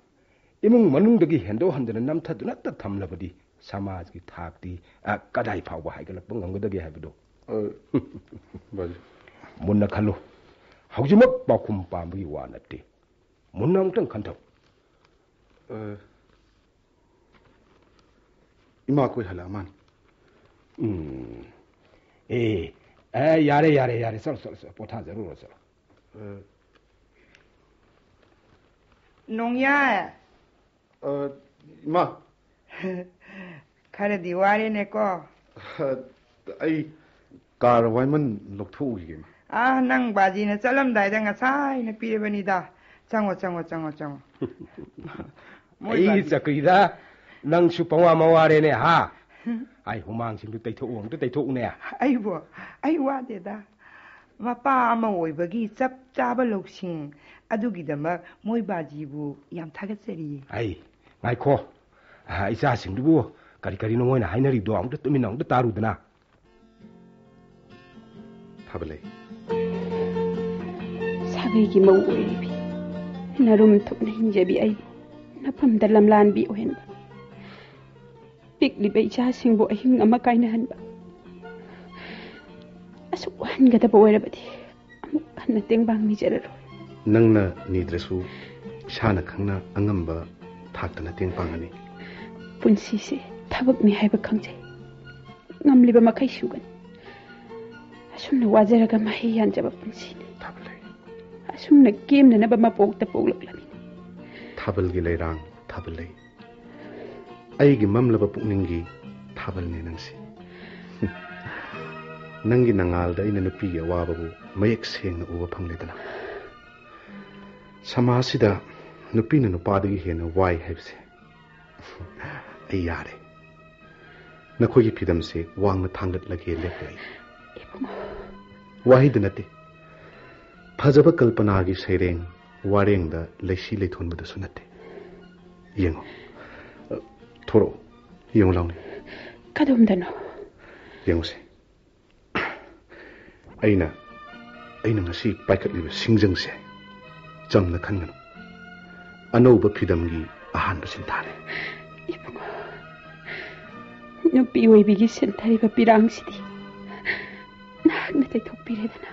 이몽 만능덕이 현도한다는 남타도나 따 탐나버디 사마지기 탁디 아 까다이 파고 하이글라 뻥강거덕이 하비도
어 맞아
못나 칼루 하우지먹 바쿰 빰이 와나띠 못나무튼 간다고
ima akwai halaman
eh eh yare yare yare sor sor sor pota zaruro sor
농야
어 마.
카레 디와리네 거.
아이 가르와이만 녹토우기게.
아, 낭 바지네 썰럼 다이당가 사이네 삐르베니다. 장어 장어 장어 장어. Ấy giờ
kỳ ra nâng sư bóng hoa mau hoa đây nè ha. Ai hô mang xin tây thụ uống tây thụ nè.
Ai vô, ai hoa thế ta. 마빠 아마 오이버기 짭 짜바 록싱. 아두기다 막 모이바지부 얌타겠으리.
아이 마이코. 아 이자싱두부 까리까리 농어나 하이너리도 아무도 뜨미 농도 따루드나.
파블레.
사베기 먹고 뭐 이비. 나름 톱네 인제비 아이 نفهم دلم لأن بي وهن بيك لي بي جاسين بو أهين أما كاين هن با أسو وحن غدا بوينا بدي أما كان نتين بان مي جررو
نننا ندرسو شانا كنا أنغم با تاكتا نتين بانغاني
بون سيسي تابق مي هاي بكان جاي نغم لي بما كاي شوغن أسو من وازرقا ما هي يان جابا بون سيني
تابلي
أسو من نبا ما بوغتا بوغلق لامين
ꯊꯥꯕꯜꯒꯤ ꯂꯩꯔꯥꯡ ꯊꯥꯕꯜꯂꯩ ꯑꯩꯒꯤ ꯃꯝꯂꯕ ꯄꯨꯛꯅꯤꯡꯒꯤ ꯊꯥꯕꯜꯅꯦ ꯅꯪꯁꯤ ꯅꯪꯒꯤ ꯅꯉꯥꯜꯗ ꯑꯩꯅ ꯅꯨꯄꯤꯒꯤ ꯑꯋꯥꯕꯕꯨ ꯃꯌꯦꯛ ꯁꯦꯡꯅ ꯎꯕ ꯐꯪꯂꯦꯗꯅ ꯁꯃꯥꯖꯁꯤꯗ ꯅꯨꯄꯤꯅ ꯅꯨꯄꯥꯗꯒꯤ ꯍꯦꯟꯅ ꯋꯥꯏ ꯍꯥꯏꯕꯁꯦ ꯑꯩ ꯌꯥꯔꯦ ꯅꯈꯣꯏꯒꯤ ꯐꯤꯗꯝꯁꯦ ꯋꯥꯡꯅ ꯊꯥꯡꯒꯠꯂꯒꯦ ꯂꯦꯞꯄꯦ ꯑꯩ ꯋꯥꯍꯩꯗ ꯅꯠꯇꯦ ꯐꯖꯕ ꯀꯜꯄꯅꯥꯒꯤ ꯁꯩꯔꯦꯡ ꯋꯥꯔꯦꯡꯗ ꯂꯩꯁꯤ ꯂꯩꯊꯣꯟꯕꯗꯁꯨ ꯅꯠꯇꯦ ꯌꯦꯡꯉꯣ ꯑ, ꯊꯣꯔꯛꯑꯣ ꯌꯦꯡꯉꯣ ꯂꯥꯎꯅꯦ
ꯀꯗꯣꯝꯗꯅꯣ
ꯌꯦꯡꯉꯨꯁꯦ ꯑꯩꯅ ꯑꯩꯅ ꯉꯁꯤ ꯄꯥꯏꯈꯠꯂꯤꯕ ꯁꯤꯡꯖꯪꯁꯦ ꯆꯝꯅ ꯈꯟꯒꯅꯨ ꯑꯅꯧꯕ ꯐꯤꯗꯝꯒꯤ ꯑꯍꯥꯟꯕ ꯁꯤꯟꯊꯥꯅꯤ
ꯏꯕꯨꯡꯉꯣ ꯅꯨꯄꯤ ꯑꯣꯏꯕꯤꯒꯤ ꯁꯤꯟꯊꯔꯤꯕ ꯄꯤꯔꯥꯡꯁꯤꯗꯤ ꯅꯍꯥꯛꯅ ꯇꯩꯊꯣꯛꯄꯤꯔꯦꯗꯅ